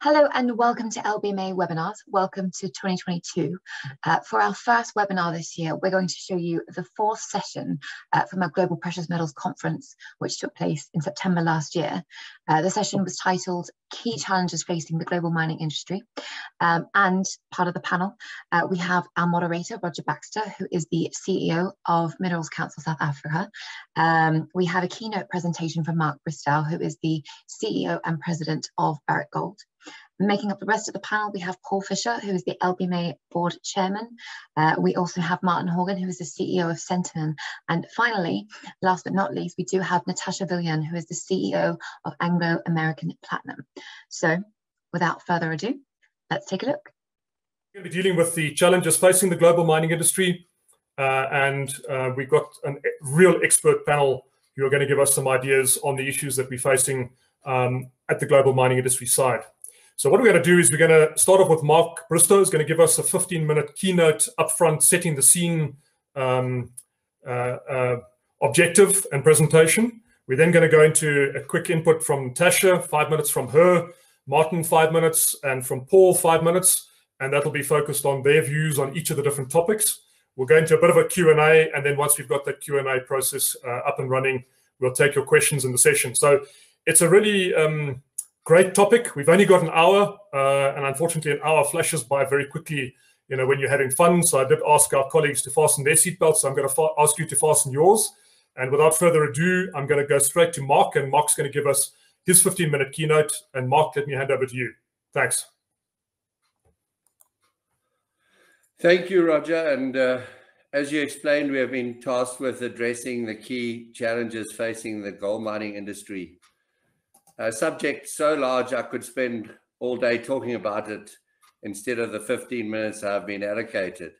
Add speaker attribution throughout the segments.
Speaker 1: Hello and welcome to LBMA webinars. Welcome to 2022. Uh, for our first webinar this year, we're going to show you the fourth session uh, from our Global Precious Metals Conference, which took place in September last year. Uh, the session was titled Key Challenges Facing the Global Mining Industry. Um, and part of the panel, uh, we have our moderator, Roger Baxter, who is the CEO of Minerals Council South Africa. Um, we have a keynote presentation from Mark Bristow, who is the CEO and president of Barrick Gold. Making up the rest of the panel, we have Paul Fisher, who is the LBMA board chairman. Uh, we also have Martin Horgan, who is the CEO of Centamin. And finally, last but not least, we do have Natascha Viljoen, who is the CEO of Anglo American Platinum. So without further ado, let's take a look.
Speaker 2: We're going to be dealing with the challenges facing the global mining industry. Uh, and uh, we've got a real expert panel who are going to give us some ideas on the issues that we're facing um, at the global mining industry side. So what we're going to do is we're going to start off with Mark Bristow is going to give us a 15 minute keynote upfront, setting the scene um, uh, uh, objective and presentation. We're then going to go into a quick input from Tasha, five minutes from her, Martin, five minutes, and from Paul, five minutes. And that'll be focused on their views on each of the different topics. We'll go into a bit of a Q&A, and then once we've got that Q&A process uh, up and running, we'll take your questions in the session. So it's a really um, great topic. We've only got an hour, uh, and unfortunately, an hour flashes by very quickly. You know, when you're having fun. So I did ask our colleagues to fasten their seatbelts. So I'm going to ask you to fasten yours. And without further ado, I'm going to go straight to Mark, and Mark's going to give us his 15 minute keynote. And Mark, let me hand over to you. Thanks.
Speaker 3: Thank you, Roger. And uh, as you explained, we have been tasked with addressing the key challenges facing the gold mining industry a subject so large I could spend all day talking about it instead of the 15 minutes I've been allocated.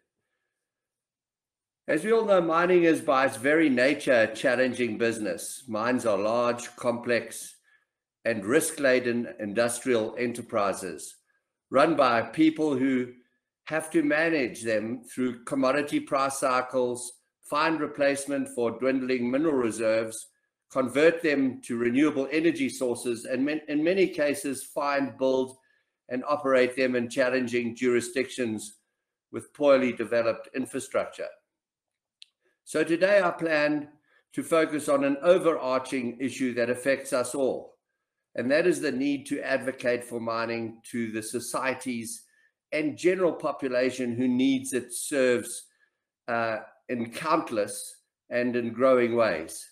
Speaker 3: As we all know, mining is by its very nature a challenging business. Mines are large, complex, and risk laden industrial enterprises run by people who have to manage them through commodity price cycles, find replacement for dwindling mineral reserves, convert them to renewable energy sources, and in many cases, find, build, and operate them in challenging jurisdictions with poorly developed infrastructure. So today I plan to focus on an overarching issue that affects us all, and that is the need to advocate for mining to the societies and general population who needs it serves uh, in countless and in growing ways.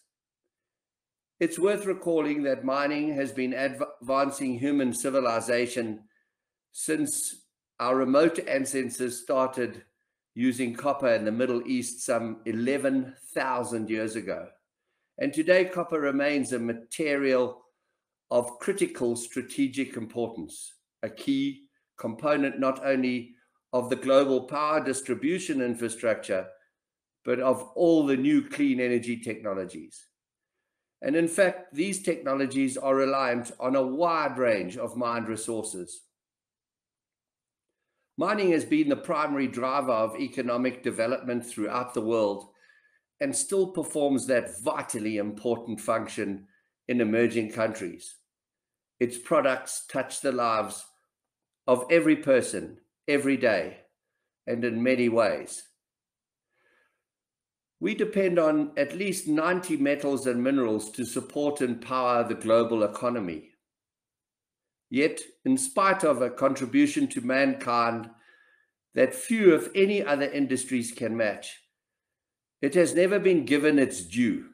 Speaker 3: It's worth recalling that mining has been advancing human civilization since our remote ancestors started using copper in the Middle East some 11,000 years ago. And today, copper remains a material of critical strategic importance, a key component not only of the global power distribution infrastructure, but of all the new clean energy technologies. And in fact, these technologies are reliant on a wide range of mined resources. Mining has been the primary driver of economic development throughout the world and still performs that vitally important function in emerging countries. Its products touch the lives of every person every day and in many ways. We depend on at least 90 metals and minerals to support and power the global economy. Yet, in spite of a contribution to mankind that few, if any, other industries can match, it has never been given its due,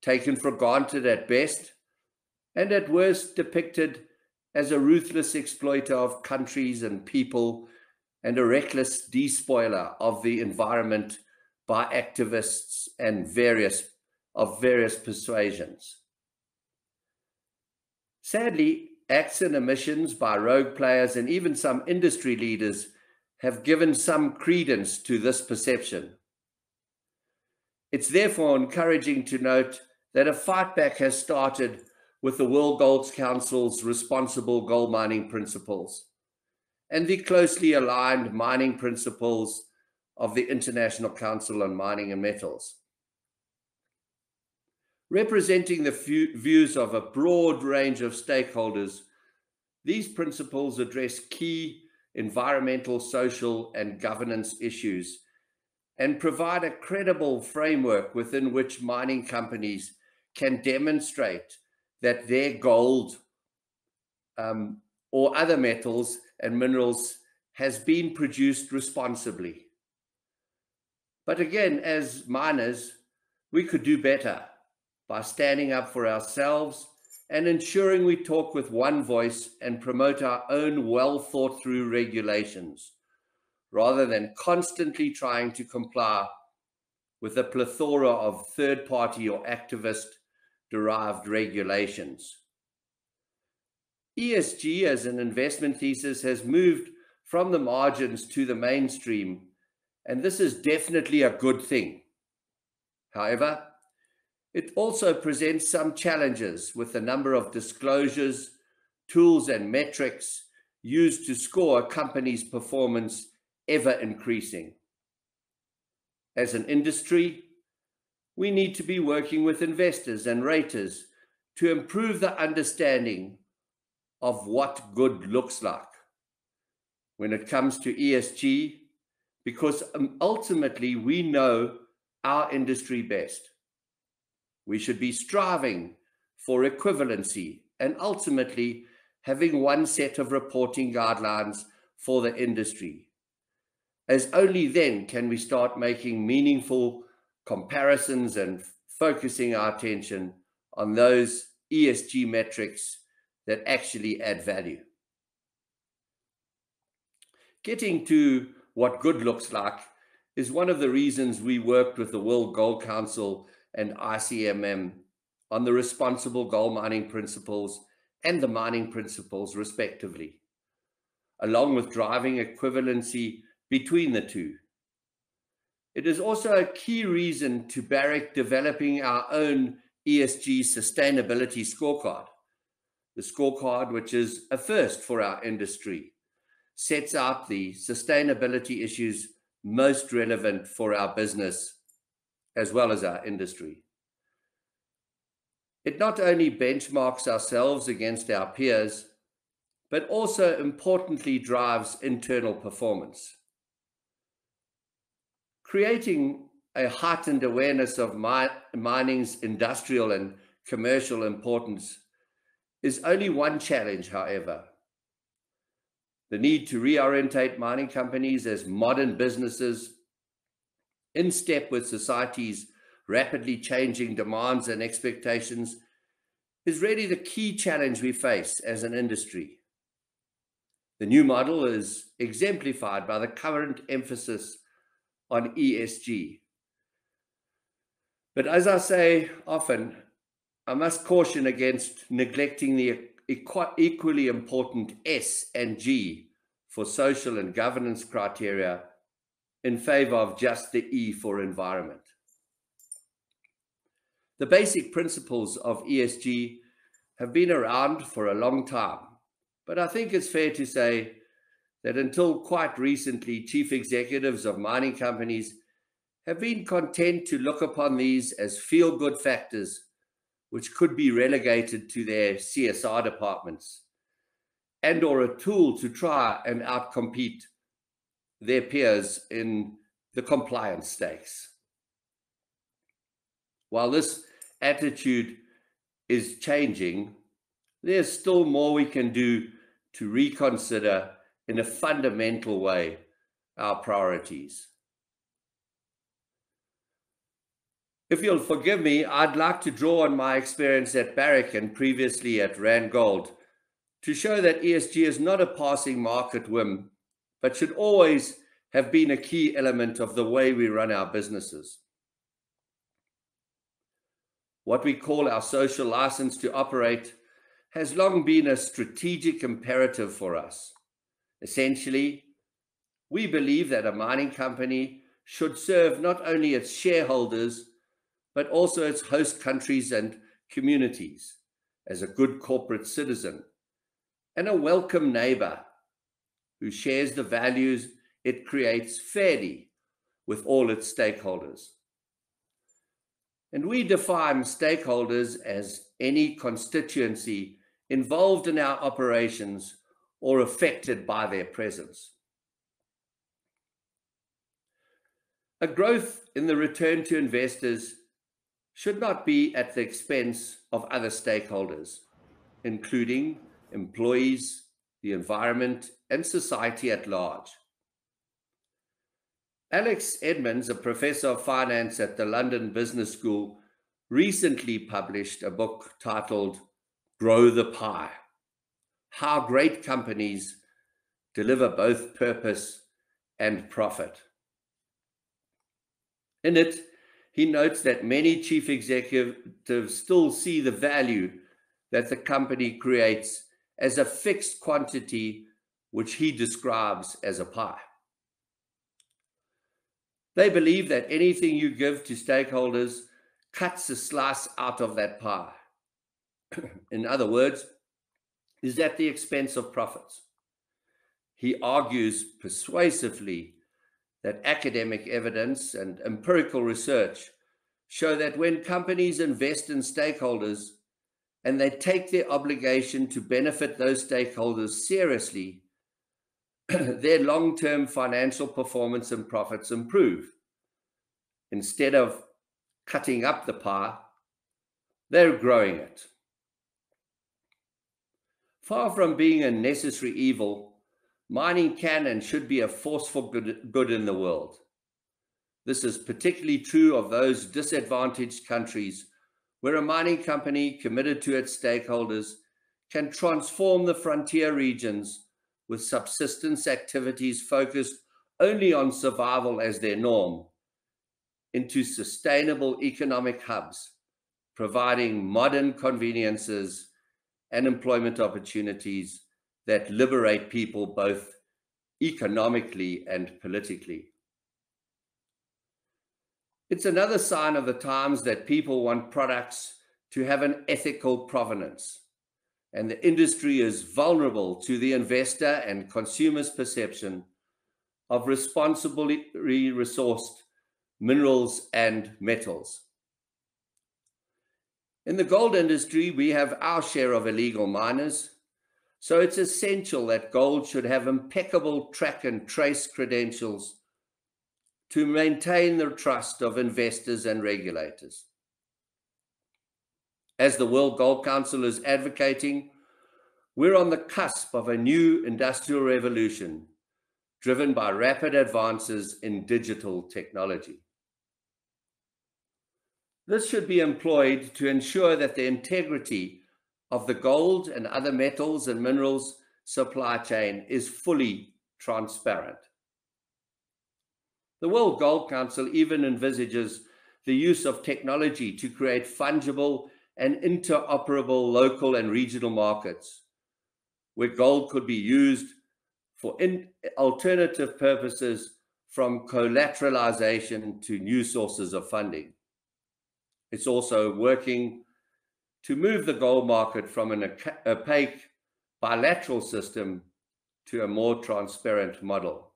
Speaker 3: taken for granted at best, and at worst depicted as a ruthless exploiter of countries and people and a reckless despoiler of the environment by activists and various of various persuasions. Sadly, acts and omissions by rogue players and even some industry leaders have given some credence to this perception. It's therefore encouraging to note that a fightback has started with the World Gold Council's responsible gold mining principles and the closely aligned mining principles of the International Council on Mining and Metals. Representing the views of a broad range of stakeholders, These principles address key environmental, social, and governance issues and provide a credible framework within which mining companies can demonstrate that their gold um, or other metals and minerals has been produced responsibly. But again, as miners, we could do better by standing up for ourselves and ensuring we talk with one voice and promote our own well thought through regulations rather than constantly trying to comply with a plethora of third party or activist derived regulations. ESG as an investment thesis has moved from the margins to the mainstream, and this is definitely a good thing. However, it also presents some challenges with the number of disclosures, tools, and metrics used to score a company's performance ever increasing. As an industry, we need to be working with investors and raters to improve the understanding of what good looks like when it comes to ESG, because um, ultimately we know our industry best. We should be striving for equivalency and ultimately having one set of reporting guidelines for the industry. As only then can we start making meaningful comparisons and focusing our attention on those ESG metrics that actually add value. Getting to what good looks like is one of the reasons we worked with the World Gold Council and ICMM on the responsible gold mining principles and the mining principles, respectively, along with driving equivalency between the two. It is also a key reason to Barrick developing our own ESG sustainability scorecard. The scorecard, which is a first for our industry, sets out the sustainability issues most relevant for our business as well as our industry. It not only benchmarks ourselves against our peers, but also importantly drives internal performance. Creating a heightened awareness of mi mining's industrial and commercial importance is only one challenge, however. The need to reorientate mining companies as modern businesses in step with society's rapidly changing demands and expectations is really the key challenge we face as an industry. The new model is exemplified by the current emphasis on ESG. But as I say often, I must caution against neglecting the equally important S and G for social and governance criteria in favor of just the E for environment. The basic principles of ESG have been around for a long time, but I think it's fair to say that until quite recently, chief executives of mining companies have been content to look upon these as feel good factors which could be relegated to their CSR departments and or a tool to try and outcompete their peers in the compliance stakes. While this attitude is changing, there's still more we can do to reconsider in a fundamental way our priorities. If you'll forgive me, I'd like to draw on my experience at Barrick and previously at Randgold to show that ESG is not a passing market whim, but should always have been a key element of the way we run our businesses. What we call our social license to operate has long been a strategic imperative for us. Essentially, we believe that a mining company should serve not only its shareholders, but also its host countries and communities as a good corporate citizen and a welcome neighbor who shares the values it creates fairly with all its stakeholders. And we define stakeholders as any constituency involved in our operations or affected by their presence. A growth in the return to investors should not be at the expense of other stakeholders, including employees, the environment, and society at large. Alex Edmans, a professor of finance at the London Business School, recently published a book titled Grow the Pie How Great Companies Deliver Both Purpose and Profit. In it, he notes that many chief executives still see the value that the company creates as a fixed quantity, which he describes as a pie. They believe that anything you give to stakeholders cuts a slice out of that pie. In other words, is at the expense of profits. He argues persuasively that academic evidence and empirical research show that when companies invest in stakeholders and they take their obligation to benefit those stakeholders seriously, their long term financial performance and profits improve. Instead of cutting up the pie, they're growing it. Far from being a necessary evil, mining can and should be a force for good, good in the world. This is particularly true of those disadvantaged countries where a mining company committed to its stakeholders can transform the frontier regions with subsistence activities focused only on survival as their norm into sustainable economic hubs, providing modern conveniences and employment opportunities that liberate people both economically and politically. It's another sign of the times that people want products to have an ethical provenance, and the industry is vulnerable to the investor and consumer's perception of responsibly resourced minerals and metals. In the gold industry, we have our share of illegal miners, so it's essential that gold should have impeccable track and trace credentials to maintain the trust of investors and regulators. As the World Gold Council is advocating, we're on the cusp of a new industrial revolution driven by rapid advances in digital technology. This should be employed to ensure that the integrity of the gold and other metals and minerals supply chain is fully transparent. The World Gold Council even envisages the use of technology to create fungible and interoperable local and regional markets where gold could be used for alternative purposes from collateralization to new sources of funding. It's also working to move the gold market from an opaque bilateral system to a more transparent model.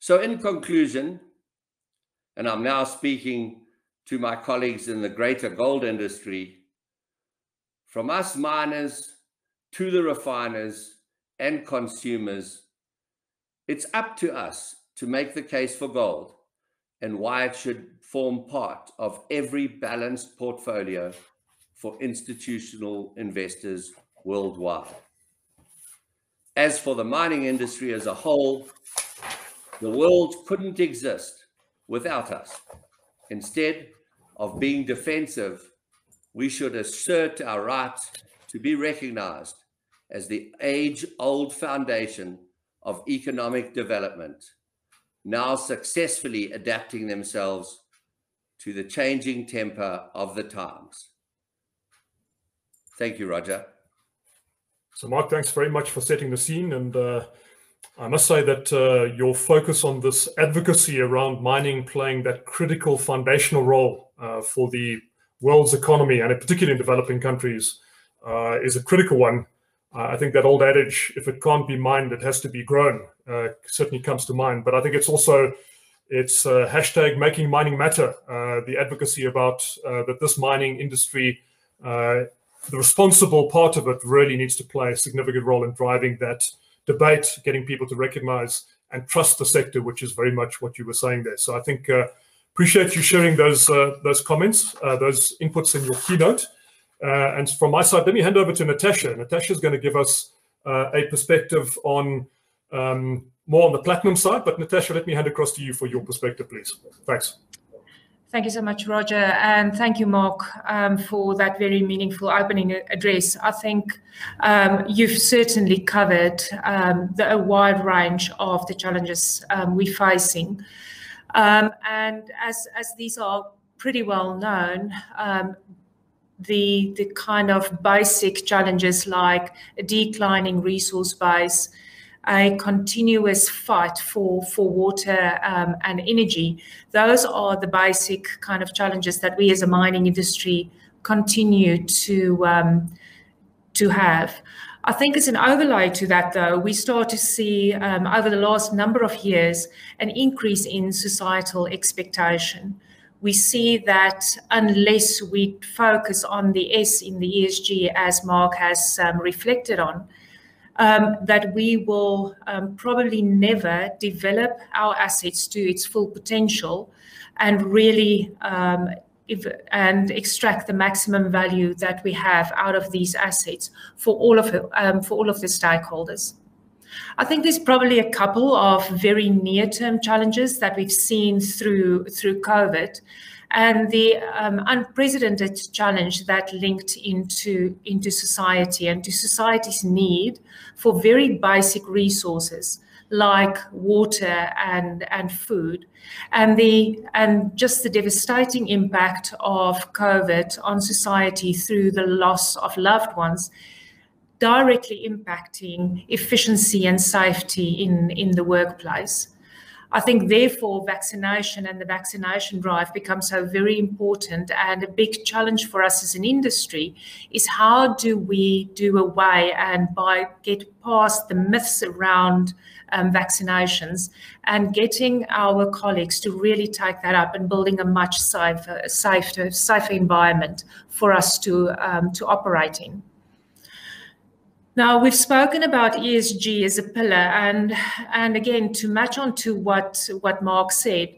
Speaker 3: So, in conclusion, and I'm now speaking to my colleagues in the greater gold industry, from us miners to the refiners and consumers, it's up to us to make the case for gold and why it should form part of every balanced portfolio for institutional investors worldwide. As for the mining industry as a whole, the world couldn't exist without us. Instead of being defensive, we should assert our right to be recognized as the age old foundation of economic development, now successfully adapting themselves to the changing temper of the times. Thank you, Roger.
Speaker 2: So, Mark, thanks very much for setting the scene. And uh, I must say that uh, your focus on this advocacy around mining playing that critical foundational role uh, for the world's economy, and particularly in developing countries, uh, is a critical one. Uh, I think that old adage, if it can't be mined, it has to be grown, uh, certainly comes to mind. But I think it's also it's uh, hashtag making mining matter, the advocacy about that this mining industry the responsible part of it really needs to play a significant role in driving that debate, getting people to recognize and trust the sector, which is very much what you were saying there. So I think uh, appreciate you sharing those uh, those comments, uh, those inputs in your keynote. Uh, and from my side, let me hand over to Natascha. Natascha is going to give us uh, a perspective on um, more on the platinum side. But Natascha, let me hand across to you for your perspective, please. Thanks.
Speaker 4: Thank you so much, Roger. And thank you, Mark, um, for that very meaningful opening address. I think um, you've certainly covered um, the, a wide range of the challenges um, we're facing. Um, and as, as these are pretty well known, um, the, the kind of basic challenges like a declining resource base, a continuous fight for for water um, and energy. Those are the basic kind of challenges that we as a mining industry continue to um, to have. I think as an overlay to that, though, we start to see um, over the last number of years an increase in societal expectation. We see that unless we focus on the S in the ESG, as Mark has um, reflected on, um, that we will um, probably never develop our assets to its full potential and really um, if, and extract the maximum value that we have out of these assets for all of um, for all of the stakeholders. I think there's probably a couple of very near-term challenges that we've seen through through COVID and the um, unprecedented challenge that linked into, into society and to society's need for very basic resources like water and, and food and the and just the devastating impact of COVID on society through the loss of loved ones directly impacting efficiency and safety in, in the workplace. I think, therefore, vaccination and the vaccination drive becomes so very important. And a big challenge for us as an industry is how do we do away and by get past the myths around um, vaccinations and getting our colleagues to really take that up and building a much safer, safer, safer environment for us to um, to operate in. Now we've spoken about ESG as a pillar, and and again to match on to what what Mark said,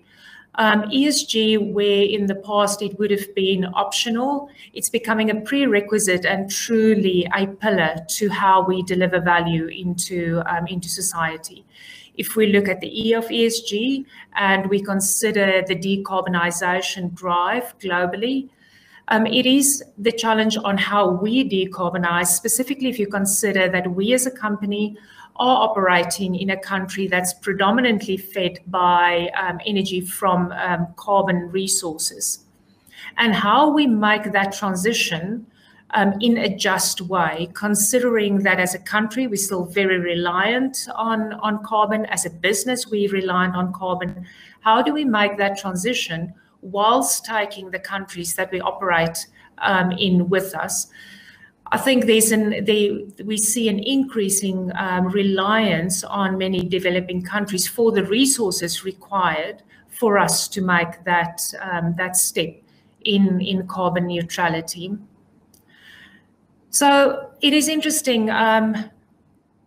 Speaker 4: um, ESG, where in the past it would have been optional, it's becoming a prerequisite and truly a pillar to how we deliver value into um, into society. If we look at the E of ESG and we consider the decarbonisation drive globally, um, it is the challenge on how we decarbonize, specifically if you consider that we as a company are operating in a country that's predominantly fed by um, energy from um, carbon resources. And how we make that transition um, in a just way, considering that as a country, we're still very reliant on, on carbon. As a business, we're reliant on carbon. How do we make that transition whilst taking the countries that we operate um, in with us. I think there's an they, we see an increasing um, reliance on many developing countries for the resources required for us to make that um, that step in in carbon neutrality. So it is interesting. Um,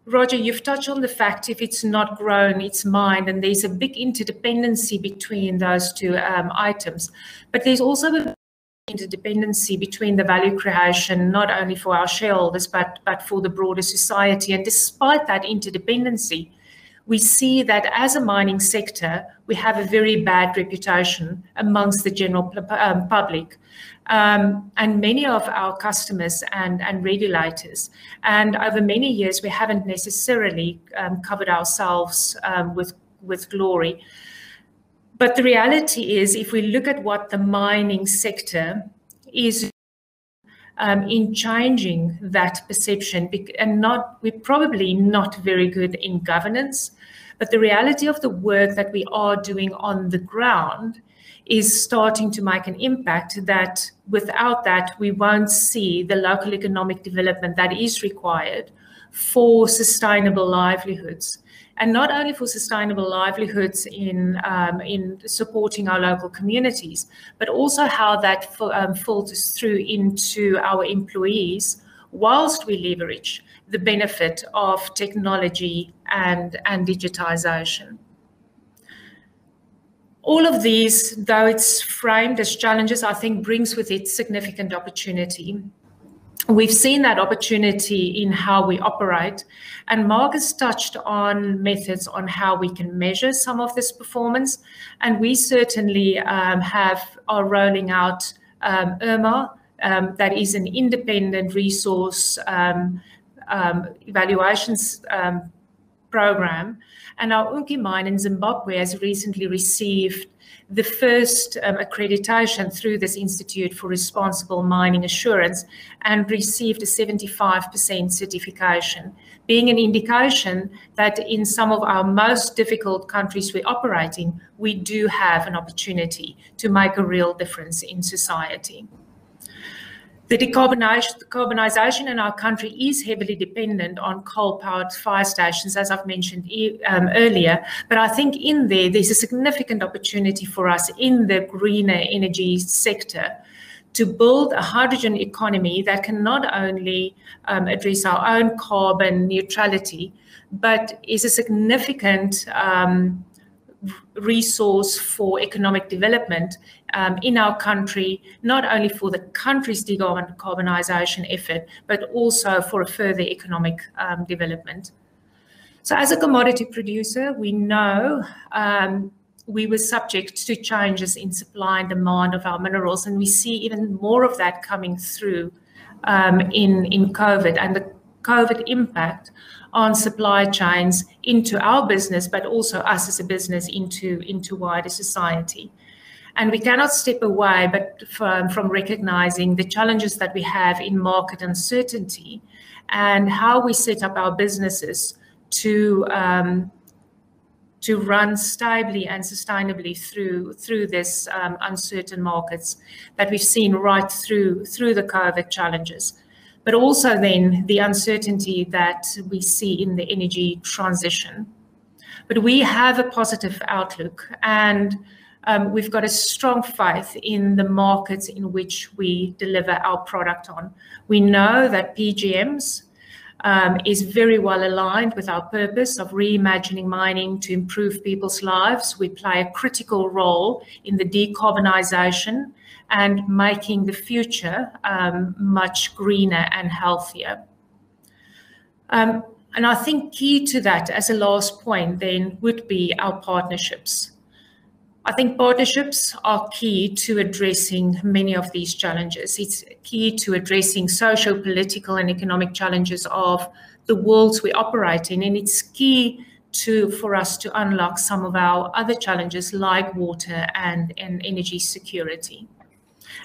Speaker 4: Roger, you've touched on the fact if it's not grown, it's mined, and there's a big interdependency between those two um, items. But there's also a interdependency between the value creation, not only for our shareholders, but, but for the broader society. And despite that interdependency, we see that as a mining sector, we have a very bad reputation amongst the general um, public um, and many of our customers and, and regulators. And over many years, we haven't necessarily um, covered ourselves um, with, with glory. But the reality is, if we look at what the mining sector is um, in changing that perception, and not we're probably not very good in governance, but the reality of the work that we are doing on the ground is starting to make an impact that without that we won't see the local economic development that is required for sustainable livelihoods and not only for sustainable livelihoods in um, in supporting our local communities, but also how that um, filters through into our employees, whilst we leverage the benefit of technology and and digitization. All of these, though it's framed as challenges, I think brings with it significant opportunity we've seen that opportunity in how we operate. And Mark has touched on methods on how we can measure some of this performance. And we certainly um, have are rolling out um, IRMA, um, that is an independent resource um, um, evaluations um, program. And our Unki mine in Zimbabwe has recently received the first um, accreditation through this Institute for Responsible Mining Assurance and received a 75% certification, being an indication that in some of our most difficult countries we operate in, we do have an opportunity to make a real difference in society. The decarbonisation in our country is heavily dependent on coal-powered fire stations, as I've mentioned um, earlier. But I think in there, there's a significant opportunity for us in the greener energy sector to build a hydrogen economy that can not only um, address our own carbon neutrality, but is a significant um, resource for economic development um, in our country, not only for the country's decarbonisation effort, but also for a further economic um, development. So, as a commodity producer, we know um, we were subject to changes in supply and demand of our minerals, and we see even more of that coming through um, in, in COVID and the COVID impact on supply chains into our business, but also us as a business into, into wider society. And we cannot step away but from, from recognizing the challenges that we have in market uncertainty and how we set up our businesses to um, to run stably and sustainably through through this um, uncertain markets that we've seen right through through the COVID challenges but also then the uncertainty that we see in the energy transition. But we have a positive outlook and um, we've got a strong faith in the markets in which we deliver our product on. We know that PGMs um, is very well aligned with our purpose of reimagining mining to improve people's lives. We play a critical role in the decarbonisation and making the future um, much greener and healthier. Um, and I think key to that, as a last point, then would be our partnerships. I think partnerships are key to addressing many of these challenges. It's key to addressing social, political, and economic challenges of the worlds we operate in, and it's key to for us to unlock some of our other challenges like water and, and energy security.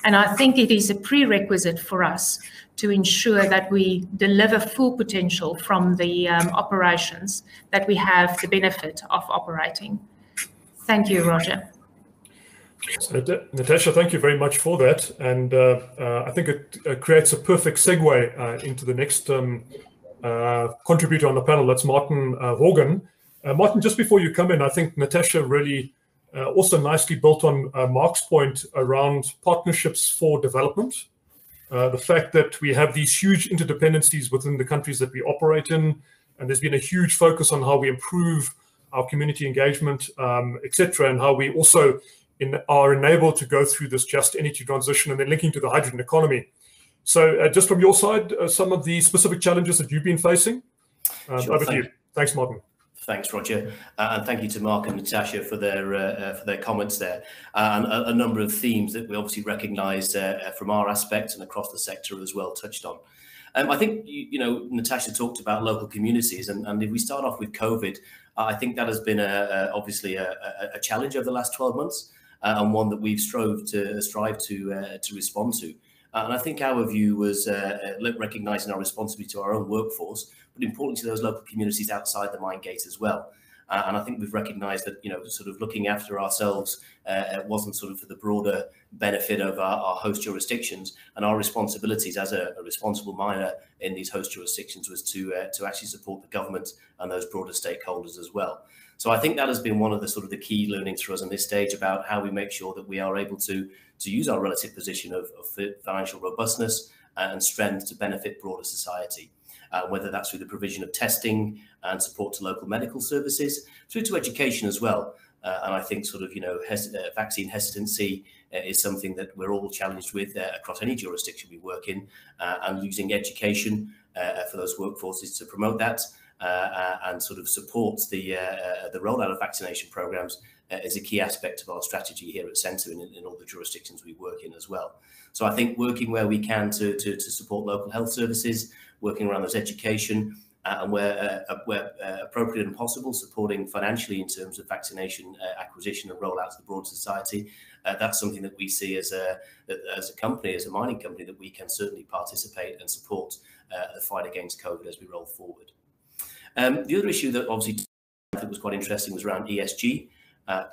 Speaker 4: And I think it is a prerequisite for us to ensure that we deliver full potential from the um, operations that we have the benefit of operating. Thank you, Roger.
Speaker 2: So, Natascha, thank you very much for that. And uh, uh, I think it uh, creates a perfect segue uh, into the next um, uh, contributor on the panel. That's Martin uh, Horgan. Martin, just before you come in, I think Natascha really uh, also nicely built on uh, Mark's point around partnerships for development. Uh, the fact that we have these huge interdependencies within the countries that we operate in, and there's been a huge focus on how we improve our community engagement, um, etc., and how we also in, are enabled to go through this just energy transition and then linking to the hydrogen economy. So, uh, just from your side, uh, some of the specific challenges that you've been facing. Um, sure, over to you. Thanks, Martin.
Speaker 5: Thanks, Roger, uh, and thank you to Mark and Natascha for their uh, uh for their comments there, uh, and a, a, number of themes that we obviously recognise uh, from our aspect and across the sector as well touched on. Um, I think you, you, know Natascha talked about local communities, and, and if we start off with COVID, I think that has been a, a obviously a, a, challenge over the last 12 months, and one that we've strove to strive to to respond to. and I think our view was recognising our responsibility to our own workforce but importantly to those local communities outside the mine gate as well. Uh, and I think we've recognised that you know sort of looking after ourselves uh, wasn't sort of for the broader benefit of our, our host jurisdictions, and our responsibilities as a, a, responsible miner in these host jurisdictions was to uh, to actually support the government and those broader stakeholders as well. So I think that has been one of the sort of the key learnings for us in this stage about how we make sure that we are able to to use our relative position of, of financial robustness and strength to benefit broader society. Uh, whether that's through the provision of testing and support to local medical services, through to education as well. Uh, and I think sort of, you know, hes- uh, vaccine hesitancy uh, is something that we're all challenged with uh, across any jurisdiction we work in, uh, and using education for those workforces to promote that and sort of support the the rollout of vaccination programs is a key aspect of our strategy here at Centamin, in all the jurisdictions we work in as well. So I think working where we can to, to, to support local health services, working around those education, uh, and where, uh, uh, where uh, appropriate and possible, supporting financially in terms of vaccination uh, acquisition and rollout to the broader society. Uh, that's something that we see as a as a company, as a mining company, that we can certainly participate and support the fight against COVID as we roll forward. Um, the other issue that obviously I think was quite interesting was around ESG.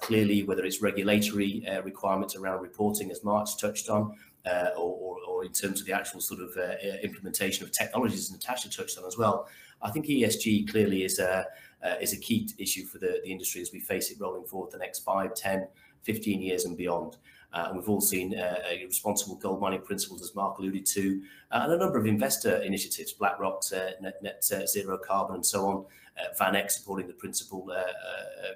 Speaker 5: clearly, whether it's regulatory requirements around reporting, as Mark's touched on, uh, or, or, in terms of the actual sort of uh, implementation of technologies, Natascha touched on as well. I think ESG clearly is a uh, is a key issue for the, the industry as we face it rolling forward the next 5, 10, 15 years and beyond. Uh, and we've all seen uh, responsible gold mining principles, as Mark alluded to, uh, and a number of investor initiatives, BlackRock's net, net zero carbon and so on, uh, VanEck supporting the principle uh, uh,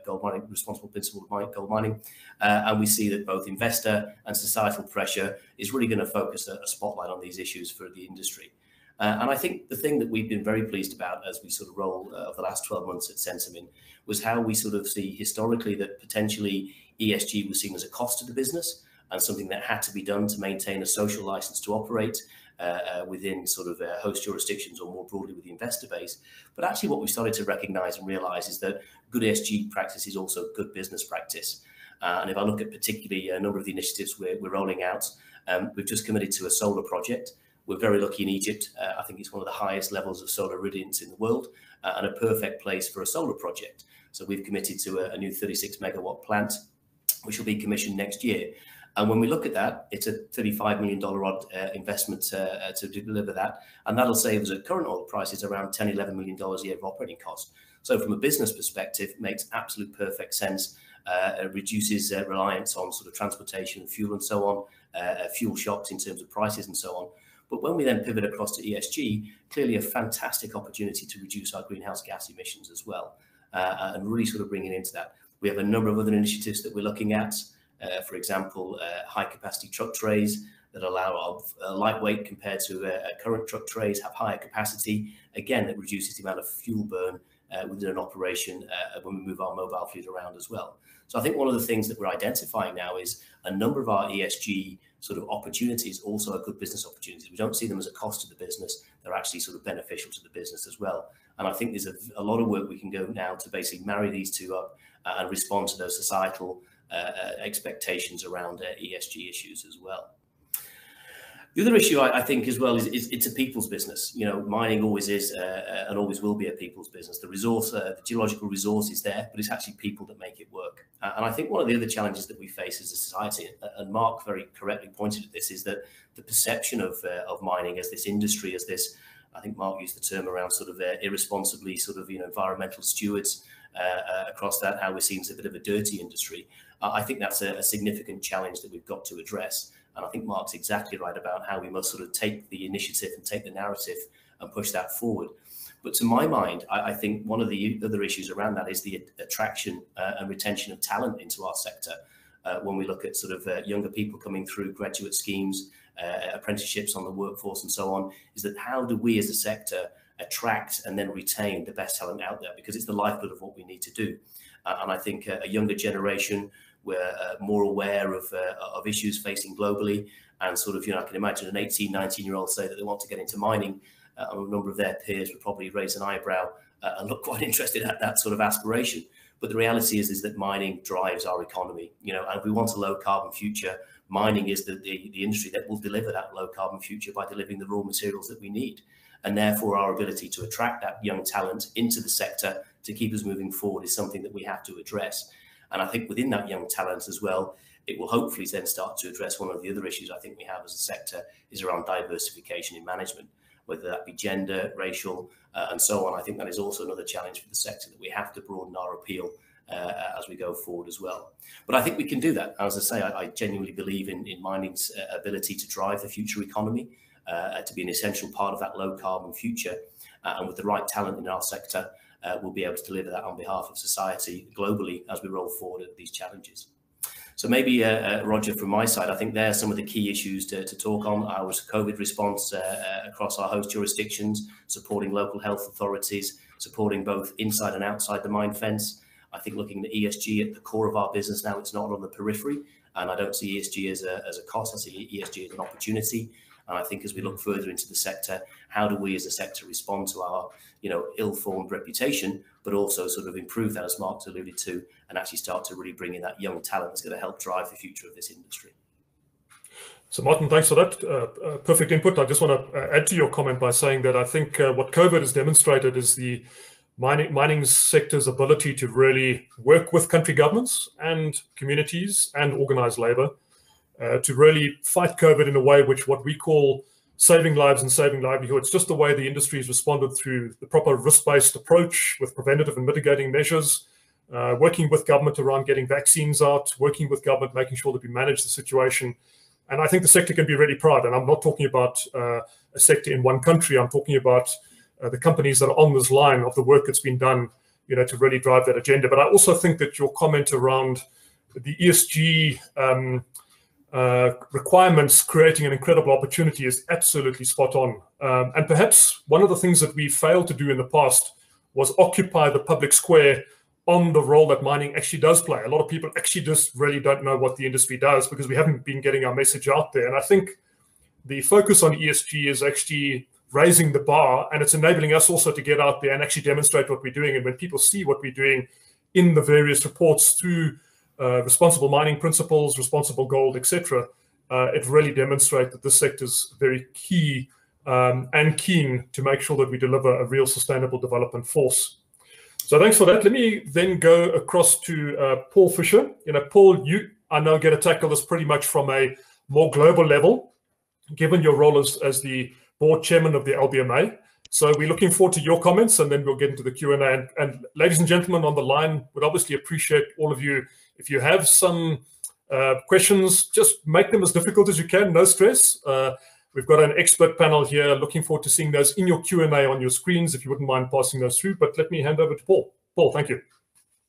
Speaker 5: gold mining, responsible principle of gold mining. and we see that both investor and societal pressure is really going to focus a, a, spotlight on these issues for the industry. Uh, and I think the thing that we've been very pleased about as we sort of roll uh, over the last 12 months at Centamin was how we sort of see historically that potentially ESG was seen as a cost to the business and something that had to be done to maintain a social license to operate uh, uh, within sort of uh, host jurisdictions or more broadly with the investor base. But actually, what we started to recognize and realize is that good ESG practice is also good business practice. Uh, and if I look at particularly a number of the initiatives we're, we're rolling out, um, we've just committed to a solar project. We're very lucky in Egypt. Uh, I think it's one of the highest levels of solar irradiance in the world uh, and a perfect place for a solar project. So we've committed to a, a new 36 megawatt plant, which will be commissioned next year. And when we look at that, it's a $35 million odd uh, investment uh, uh, to deliver that. And that'll save us at current oil prices around $10, $11 million a year of operating costs. So from a business perspective, makes absolute perfect sense. Uh, reduces uh, reliance on sort of transportation and fuel and so on, uh, fuel shocks in terms of prices and so on. But when we then pivot across to ESG, clearly a fantastic opportunity to reduce our greenhouse gas emissions as well, and really sort of bringing into that. We have a number of other initiatives that we're looking at. Uh, for example, uh, high capacity truck trays that allow uh, lightweight compared to current truck trays, have higher capacity. Again, it reduces the amount of fuel burn within an operation when we move our mobile fleet around as well. So I think one of the things that we're identifying now is a number of our ESG sort of opportunities also are good business opportunities. We don't see them as a cost to the business; they're actually sort of beneficial to the business as well. And I think there's a, a lot of work we can go now to basically marry these two up and respond to those societal uh, uh, expectations around uh, ESG issues as well. The other issue I, I think as well is, is, it's a people's business. You know, mining always is uh, and always will be a people's business. The resource, uh, the geological resource is there, but it's actually people that make it work. Uh, and I think one of the other challenges that we face as a society, and Mark very correctly pointed at this, is that the perception of of mining as this industry, as this, I think Mark used the term around sort of irresponsibly sort of you know environmental stewards across that, how we're seen as a bit of a dirty industry. I think that's a, a, significant challenge that we've got to address. And I think Mark's exactly right about how we must sort of take the initiative and take the narrative and push that forward. But to my mind, I, I think one of the other issues around that is the attraction uh, and retention of talent into our sector. Uh, when we look at sort of uh, younger people coming through graduate schemes, uh, apprenticeships on the workforce, and so on, is that how do we as a sector attract and then retain the best talent out there? Because it's the lifeblood of what we need to do. Uh, and I think a younger generation we're uh, more aware of, uh, of issues facing globally. And sort of, you know, I can imagine an 18, 19 year old say that they want to get into mining. Uh, a number of their peers would probably raise an eyebrow and look quite interested at that sort of aspiration. But the reality is, is that mining drives our economy, you know, and we want a low carbon future. Mining is the, the, the industry that will deliver that low carbon future by delivering the raw materials that we need. and therefore our ability to attract that young talent into the sector to keep us moving forward is something that we have to address. And I think within that young talent as well, it will hopefully then start to address one of the other issues I think we have as a sector is around diversification in management, whether that be gender, racial, uh, and so on. I think that is also another challenge for the sector that we have to broaden our appeal uh, as we go forward as well. But I think we can do that. As I say, I, I genuinely believe in, in mining's uh, ability to drive the future economy, uh, to be an essential part of that low carbon future. Uh, and with the right talent in our sector, uh, we'll be able to deliver that on behalf of society globally as we roll forward at these challenges. So maybe, uh, uh, Roger, from my side, I think there are some of the key issues to, to talk on. Our COVID response uh, across our host jurisdictions, supporting local health authorities, supporting both inside and outside the mine fence, I think looking at ESG at the core of our business now, it's not on the periphery. And I don't see ESG as a, as a cost, I see ESG as an opportunity. And I think as we look further into the sector, how do we as a sector respond to our, you know, ill-formed reputation, but also sort of improve that, as Mark alluded to, and actually start to really bring in that young talent that's going to help drive the future of this industry.
Speaker 2: So, Martin, thanks for that uh, uh, perfect input. I just want to uh, add to your comment by saying that I think uh, what COVID has demonstrated is the mining, mining sector's ability to really work with country governments and communities and organized labor uh, to really fight COVID in a way which what we call saving lives and saving livelihoods, just the way the industry has responded through the proper risk-based approach with preventative and mitigating measures, uh, working with government around getting vaccines out, working with government, making sure that we manage the situation. And I think the sector can be really proud. And I'm not talking about uh, a sector in one country. I'm talking about uh, the companies that are on this line of the work that's been done, you know, to really drive that agenda. But I also think that your comment around the ESG um, uh, requirements creating an incredible opportunity is absolutely spot on. Um, and perhaps one of the things that we failed to do in the past was occupy the public square on the role that mining actually does play. A lot of people actually just really don't know what the industry does because we haven't been getting our message out there. And I think the focus on ESG is actually raising the bar and it's enabling us also to get out there and actually demonstrate what we're doing. And when people see what we're doing in the various reports through uh, responsible mining principles, responsible gold, etc., uh, it really demonstrates that this sector is very key um, and keen to make sure that we deliver a real sustainable development force. So thanks for that. Let me then go across to uh, Paul Fisher. You know, Paul, you I know get to tackle this pretty much from a more global level, given your role as, as the board chairman of the LBMA. So we're looking forward to your comments, and then we'll get into the Q and A. And, and ladies and gentlemen on the line, would obviously appreciate all of you if you have some uh, questions, just make them as difficult as you can. No stress. Uh, we've got an expert panel here. Looking forward to seeing those in your Q and A on your screens. If you wouldn't mind passing those through, but let me hand over to Paul. Paul, thank you.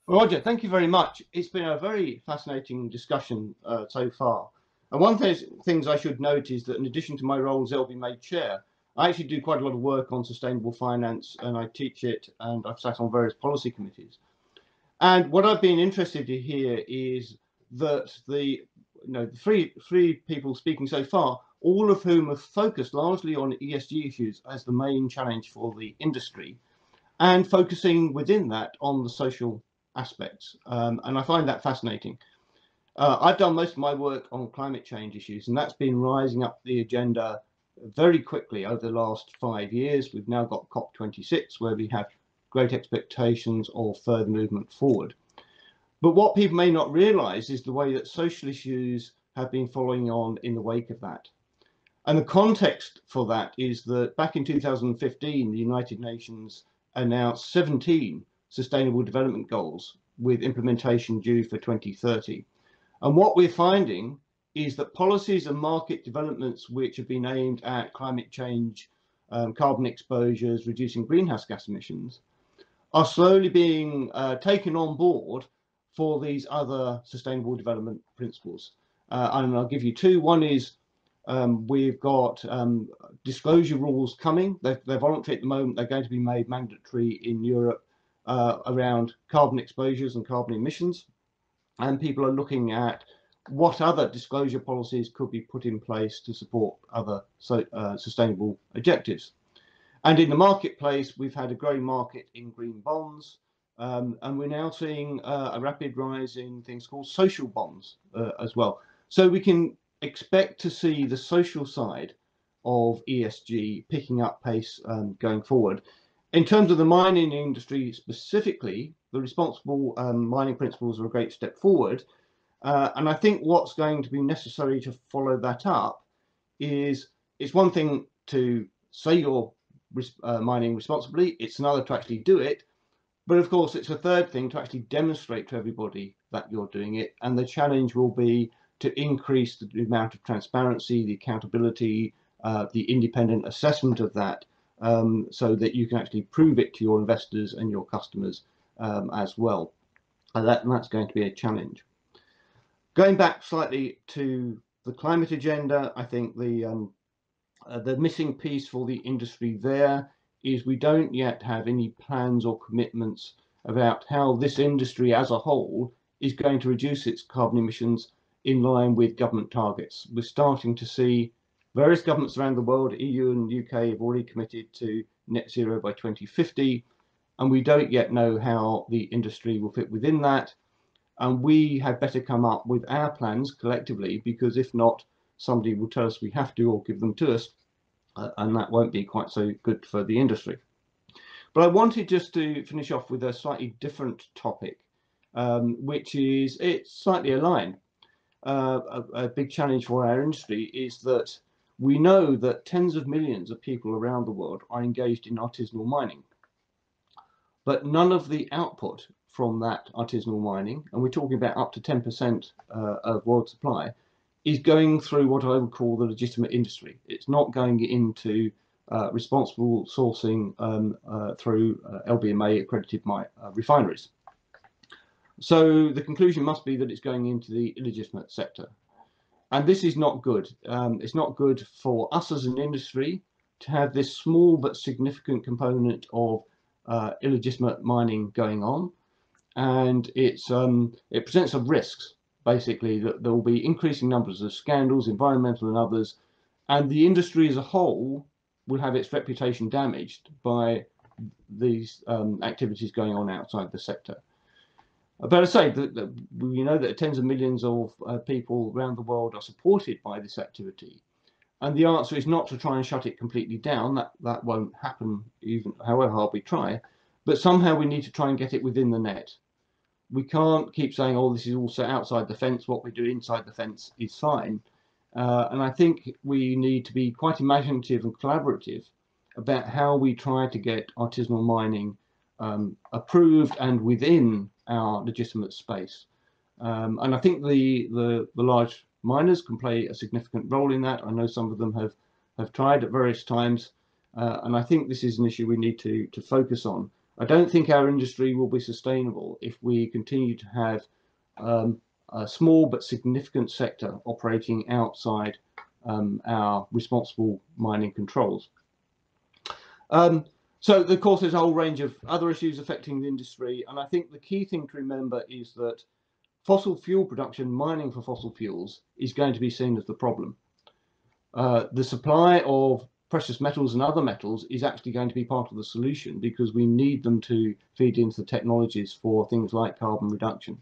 Speaker 6: Roger, thank you very much. It's been a very fascinating discussion uh, so far. And one of the things I should note is that in addition to my role as LBMA chair, I actually do quite a lot of work on sustainable finance and I teach it and I've sat on various policy committees. And what I've been interested to hear is that the you know the three three people speaking so far, all of whom have focused largely on ESG issues as the main challenge for the industry, and focusing within that on the social aspects. Um, and I find that fascinating. Uh, I've done most of my work on climate change issues, and that's been rising up the agenda very quickly over the last five years. We've now got COP26, where we have great expectations of further movement forward. But what people may not realize is the way that social issues have been following on in the wake of that. And the context for that is that back in 2015, the United Nations announced 17 Sustainable Development Goals with implementation due for 2030. And what we're finding is that policies and market developments which have been aimed at climate change, um, carbon exposures, reducing greenhouse gas emissions, are slowly being uh, taken on board for these other sustainable development principles. Uh, and I'll give you two. One is um, we've got um, disclosure rules coming. They're, they're, voluntary at the moment. They're going to be made mandatory in Europe uh, around carbon exposures and carbon emissions. And people are looking at what other disclosure policies could be put in place to support other so, uh, sustainable objectives. And in the marketplace, we've had a growing market in green bonds, um, and we're now seeing uh, a rapid rise in things called social bonds uh, as well. So we can expect to see the social side of ESG picking up pace um, going forward. In terms of the mining industry specifically, the responsible um, mining principles are a great step forward. Uh, and I think what's going to be necessary to follow that up is it's one thing to say you're uh, mining responsibly, it's another to actually do it. But of course, it's a third thing to actually demonstrate to everybody that you're doing it. And the challenge will be to increase the amount of transparency, the accountability, uh, the independent assessment of that um, so that you can actually prove it to your investors and your customers um, as well. And, that, that's going to be a challenge. Going back slightly to the climate agenda, I think the um, uh, the missing piece for the industry there is we don't yet have any plans or commitments about how this industry as a whole is going to reduce its carbon emissions in line with government targets. We're starting to see various governments around the world, EU and UK, have already committed to net zero by 2050, and we don't yet know how the industry will fit within that. And we had better come up with our plans collectively, because if not, somebody will tell us we have to or give them to us, and that won't be quite so good for the industry. But I wanted just to finish off with a slightly different topic, um, which is it's slightly aligned. Uh, a, a, big challenge for our industry is that we know that tens of millions of people around the world are engaged in artisanal mining. But none of the output from that artisanal mining, and we're talking about up to 10% uh, of world supply, is going through what I would call the legitimate industry. It's not going into uh, responsible sourcing um, uh, through uh, LBMA accredited my, uh, refineries. So the conclusion must be that it's going into the illegitimate sector. And this is not good. Um, it's not good for us as an industry to have this small but significant component of uh, illegitimate mining going on. And it's um, it presents some risks, basically, that there will be increasing numbers of scandals, environmental and others, and the industry as a whole will have its reputation damaged by these um, activities going on outside the sector. But I say that, that we know that tens of millions of uh, people around the world are supported by this activity. And the answer is not to try and shut it completely down. That that won't happen, even however hard we try. But somehow we need to try and get it within the net. We can't keep saying, "Oh, this is also outside the fence. What we do inside the fence is fine." Uh, and I think we need to be quite imaginative and collaborative about how we try to get artisanal mining um, approved and within our legitimate space. Um, and I think the, the, the large miners can play a significant role in that. I know some of them have have tried at various times, uh, and I think this is an issue we need to to focus on. I don't think our industry will be sustainable if we continue to have um, a small but significant sector operating outside um, our responsible mining controls. Um, so, of course, there's a whole range of other issues affecting the industry. And I think the key thing to remember is that fossil fuel production, mining for fossil fuels, is going to be seen as the problem. Uh, the supply of precious metals and other metals is actually going to be part of the solution because we need them to feed into the technologies for things like carbon reduction.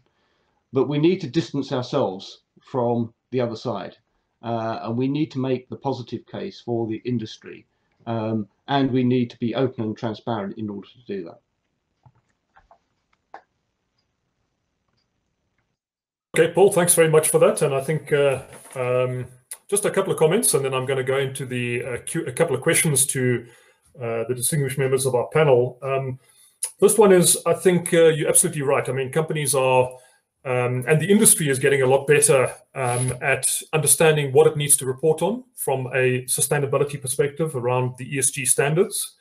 Speaker 6: But we need to distance ourselves from the other side. Uh, and we need to make the positive case for the industry um, and we need to be open and transparent in order to do that.
Speaker 2: Okay, Paul, thanks very much for that. And I think uh, um, just a couple of comments, and then I'm going to go into the uh, a couple of questions to uh, the distinguished members of our panel. Um, first one is, I think uh, you're absolutely right. I mean, companies are um, and the industry is getting a lot better um, at understanding what it needs to report on from a sustainability perspective around the ESG standards.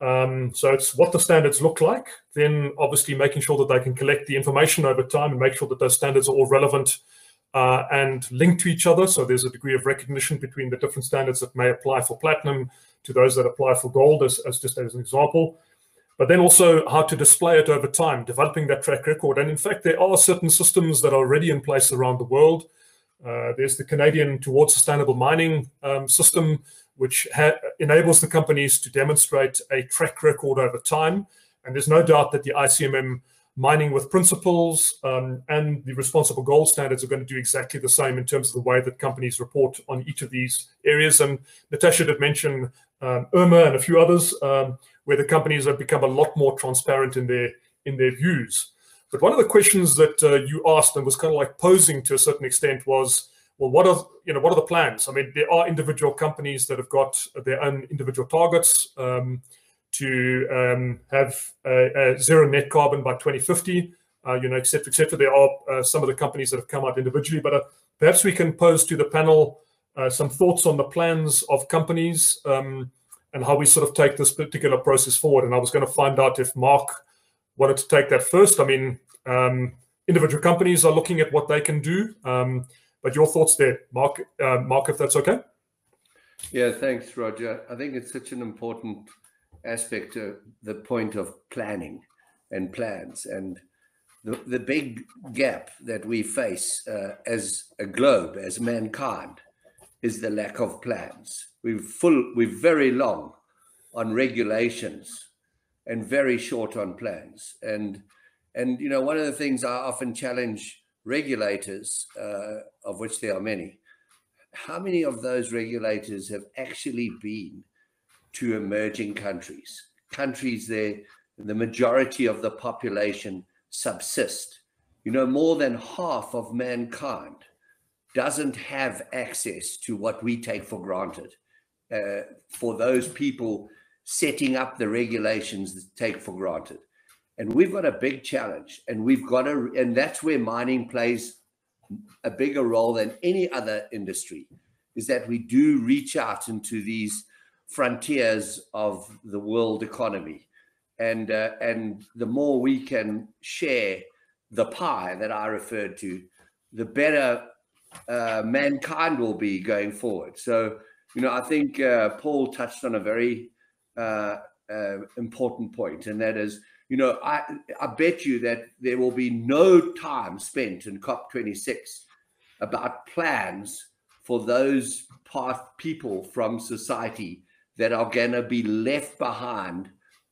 Speaker 2: Um, so it's what the standards look like, then obviously making sure that they can collect the information over time and make sure that those standards are all relevant uh, and linked to each other. So there's a degree of recognition between the different standards that may apply for platinum to those that apply for gold, as, as just as an example but then also how to display it over time, developing that track record. And in fact, there are certain systems that are already in place around the world. Uh, there's the Canadian Towards Sustainable Mining um, system, which enables the companies to demonstrate a track record over time. And there's no doubt that the ICMM mining with principles um, and the responsible gold standards are going to do exactly the same in terms of the way that companies report on each of these areas. And Natascha did mention um, IRMA and a few others, um, where the companies have become a lot more transparent in their in their views. But one of the questions that uh, you asked and was kind of like posing to a certain extent was, well, what are you know what are the plans? I mean, there are individual companies that have got their own individual targets. Um, to um, have zero net carbon by 2050, uh, you know, et cetera, et cetera. There are uh, some of the companies that have come out individually, but uh, perhaps we can pose to the panel uh, some thoughts on the plans of companies um, and how we sort of take this particular process forward. And I was going to find out if Mark wanted to take that first. I mean, um, individual companies are looking at what they can do, um, but your thoughts there, Mark, uh, Mark, if that's okay.
Speaker 3: Yeah, thanks, Roger. I think it's such an important aspect of the point of planning and plans and the, the big gap that we face uh, as a globe as mankind is the lack of plans. We're full we're very long on regulations and very short on plans. And and you know one of the things i often challenge regulators uh, of which there are many how many of those regulators have actually been to emerging countries, countries there the majority of the population subsist. You know, more than half of mankind doesn't have access to what we take for granted. Uh, for those people setting up the regulations that take for granted. And we've got a big challenge, and we've got to, and that's where mining plays a bigger role than any other industry, is that we do reach out into these frontiers of the world economy. And, uh, and the more we can share the pie that I referred to, the better uh, mankind will be going forward. So, you know, I think uh, Paul touched on a very uh, uh, important point, and that is, you know, I, I bet you that there will be no time spent in COP26 about plans for those part people from society that are going to be left behind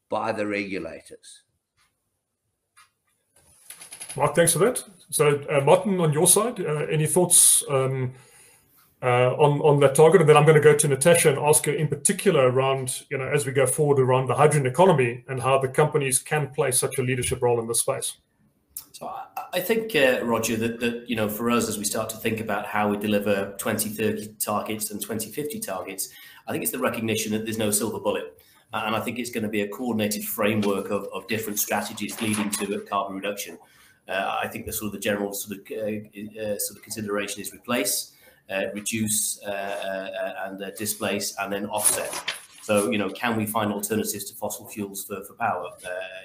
Speaker 3: by the regulators.
Speaker 2: Mark, thanks for that. So, uh, Martin, on your side, uh, any thoughts um, uh, on on that target? And then I'm going to go to Natascha and ask her in particular around, you know, as we go forward around the hydrogen economy and how the companies can play such a leadership role in this space.
Speaker 5: So I think, uh, Roger, that, that you know, for us as we start to think about how we deliver 2030 targets and 2050 targets, I think it's the recognition that there's no silver bullet. Uh, and I think it's going to be a coordinated framework of, of different strategies leading to carbon reduction. Uh, I think the sort of the general sort of uh, uh sort of consideration is replace, uh, reduce, uh, and displace, and then offset. So, you know, can we find alternatives to fossil fuels for, for power?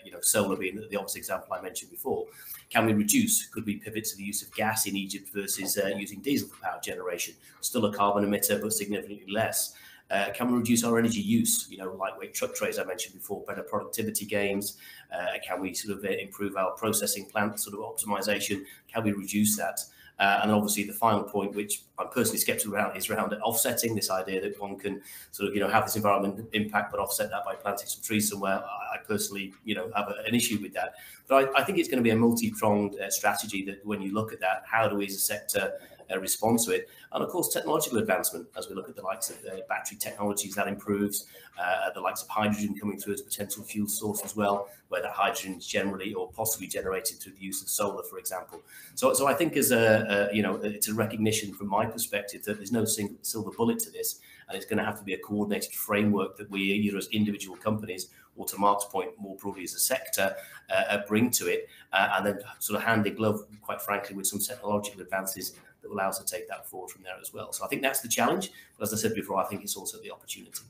Speaker 5: you know, solar being the obvious example I mentioned before. Can we reduce? Could we pivot to the use of gas in Egypt versus using diesel for power generation? Still a carbon emitter, but significantly less. Uh, can we reduce our energy use? You know, lightweight truck trays I mentioned before, better productivity gains. Uh, can we sort of uh, improve our processing plant sort of optimization? Can we reduce that? Uh, and obviously, the final point, which I'm personally skeptical about, is around offsetting. This idea that one can sort of, you know, have this environment impact, but offset that by planting some trees somewhere. I personally, you know, have a, an issue with that. But I, I, think it's going to be a multi-pronged uh, strategy. That when you look at that, how do we as a sector uh, respond to it. And of course, technological advancement as we look at the likes of the battery technologies that improves, uh, the likes of hydrogen coming through as a potential fuel source as well, where that hydrogen is generally or possibly generated through the use of solar, for example. So, so I think as a, a you know, it's a recognition from my perspective that there's no single silver bullet to this, and it's going to have to be a coordinated framework that we either as individual companies or to Mark's point, more broadly as a sector, uh, uh bring to it, uh, and then sort of hand in glove, quite frankly, with some technological advances that will allow us to take that forward from there as well. So I think that's the challenge. But as I said before, I think it's also the opportunity.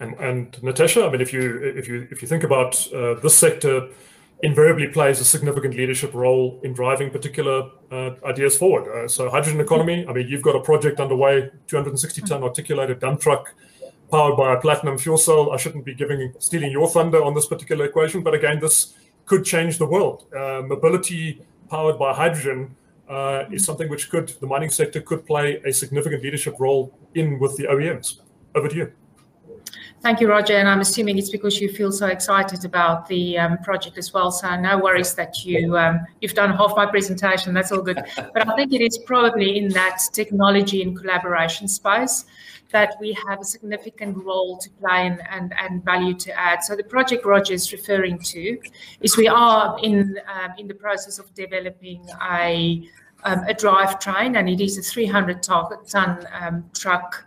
Speaker 2: And, and Natascha, I mean, if you if you if you think about uh, this sector, invariably plays a significant leadership role in driving particular uh, ideas forward. Uh, so hydrogen economy. I mean, you've got a project underway, 260 ton articulated dump truck powered by a platinum fuel cell. I shouldn't be giving stealing your thunder on this particular equation, but again, this could change the world. Uh, mobility powered by hydrogen uh, is something which could the mining sector could play a significant leadership role in with the OEMs. Over to you.
Speaker 4: Thank you, Roger. And I'm assuming it's because you feel so excited about the um, project as well. So no worries that you um, you've done half my presentation. That's all good. But I think it is probably in that technology and collaboration space that we have a significant role to play and, and, and value to add. So the project Roger is referring to is we are in um, in the process of developing a um, a drivetrain, and it is a 300 ton um, truck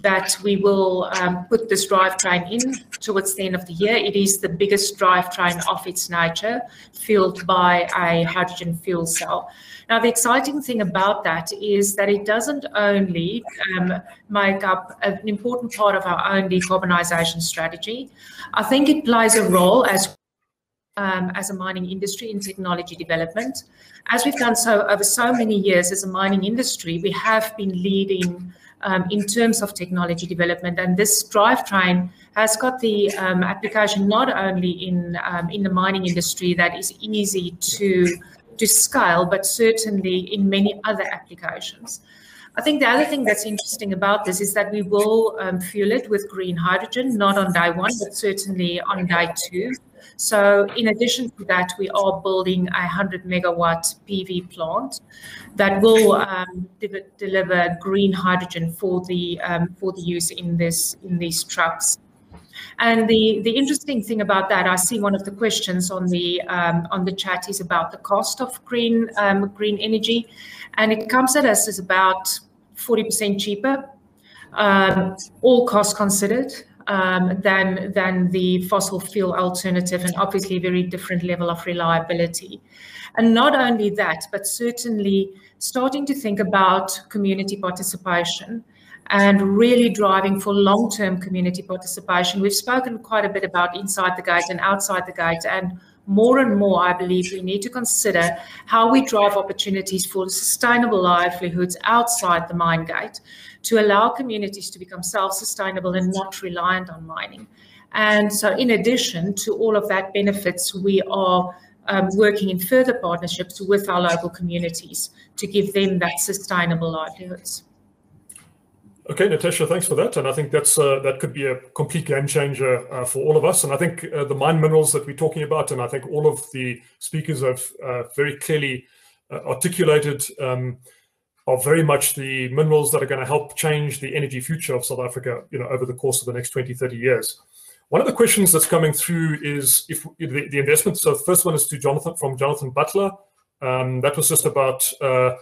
Speaker 4: that we will um, put this drivetrain in towards the end of the year. It is the biggest drivetrain of its nature, fueled by a hydrogen fuel cell. Now, the exciting thing about that is that it doesn't only um, make up an important part of our own decarbonisation strategy. I think it plays a role as um, as a mining industry in technology development. As we've done so over so many years as a mining industry, we have been leading um, in terms of technology development. And this drivetrain has got the um, application not only in um, in the mining industry that is easy to to scale, but certainly in many other applications. I think the other thing that's interesting about this is that we will um, fuel it with green hydrogen, not on day one, but certainly on day two. So in addition to that, we are building a 100 megawatt PV plant that will um, de- deliver green hydrogen for the um, for the use in this in these trucks. And the, the interesting thing about that, I see one of the questions on the um, on the chat is about the cost of green um, green energy, and it comes at us as about 40% cheaper, um, all costs considered um, than than the fossil fuel alternative, and obviously a very different level of reliability. And not only that, but certainly starting to think about community participation and really driving for long-term community participation. We've spoken quite a bit about inside the gate and outside the gate, and more and more, I believe we need to consider how we drive opportunities for sustainable livelihoods outside the mine gate to allow communities to become self-sustainable and not reliant on mining. And so in addition to all of that benefits, we are um, working in further partnerships with our local communities to give them that sustainable livelihoods.
Speaker 2: Okay, Natascha, thanks for that. And I think that's uh, that could be a complete game changer uh, for all of us. And I think uh, the mine minerals that we're talking about, and I think all of the speakers have uh, very clearly uh, articulated, um, are very much the minerals that are going to help change the energy future of South Africa, you know, over the course of the next 20, 30 years. One of the questions that's coming through is if the, the investment. So the first one is to Jonathan from Jonathan Butler. Um, that was just about uh,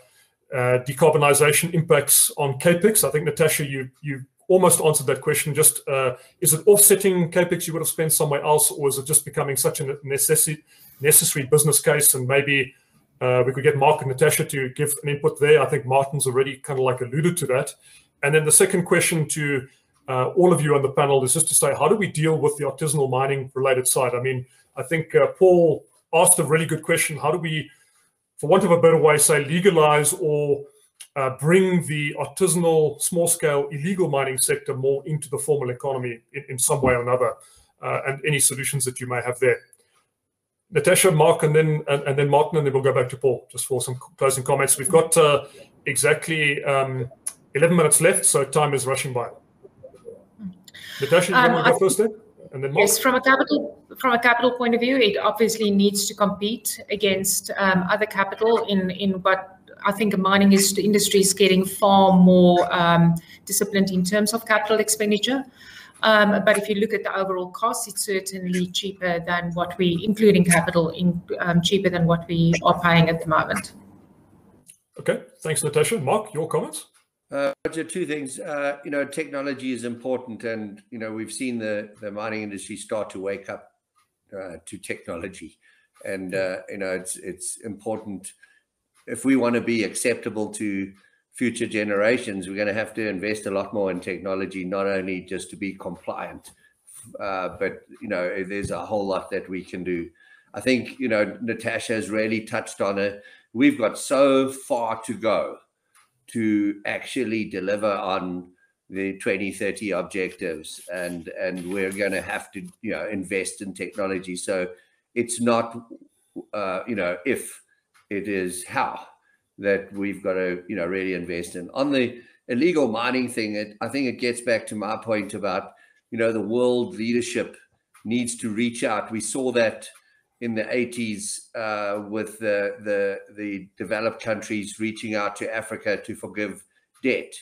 Speaker 2: uh, decarbonization impacts on capex. I think Natascha, you you almost answered that question. Just uh, is it offsetting capex you would have spent somewhere else, or is it just becoming such a necessary necessary business case? And maybe uh, we could get Mark and Natascha to give an input there. I think Martin's already kind of like alluded to that. And then the second question to uh, all of you on the panel is just to say, how do we deal with the artisanal mining related side? I mean, I think uh, Paul asked a really good question. How do we for want of a better way, say legalize or uh, bring the artisanal, small scale, illegal mining sector more into the formal economy in, in some way or another, uh, and any solutions that you may have there. Natascha, Mark, and then and, and, then Martin, and then we'll go back to Paul just for some closing comments. We've got uh, exactly um, 11 minutes left, so time is rushing by. Natascha, you um, want to go first then? And then
Speaker 4: yes, from a capital from a capital point of view, it obviously needs to compete against um, other capital in in what I think the mining industry is getting far more um, disciplined in terms of capital expenditure. Um, but if you look at the overall cost, it's certainly cheaper than what we, including capital, in, um, cheaper than what we are paying at the moment.
Speaker 2: Okay, thanks, Natascha. Mark, your comments?
Speaker 3: Uh, Roger, two things. Uh, you know, technology is important, and you know we've seen the the mining industry start to wake up uh, to technology, and uh, you know it's it's important if we want to be acceptable to future generations. We're going to have to invest a lot more in technology, not only just to be compliant, uh, but you know there's a whole lot that we can do. I think you know Natascha has really touched on it. We've got so far to go to actually deliver on the 2030 objectives and and we're going to have to you know invest in technology so it's not uh, you know if it is how that we've got to you know really invest in on the illegal mining thing it, i think it gets back to my point about you know, the world leadership needs to reach out. We saw that in the 80s uh, with the, the, the developed countries reaching out to Africa to forgive debt.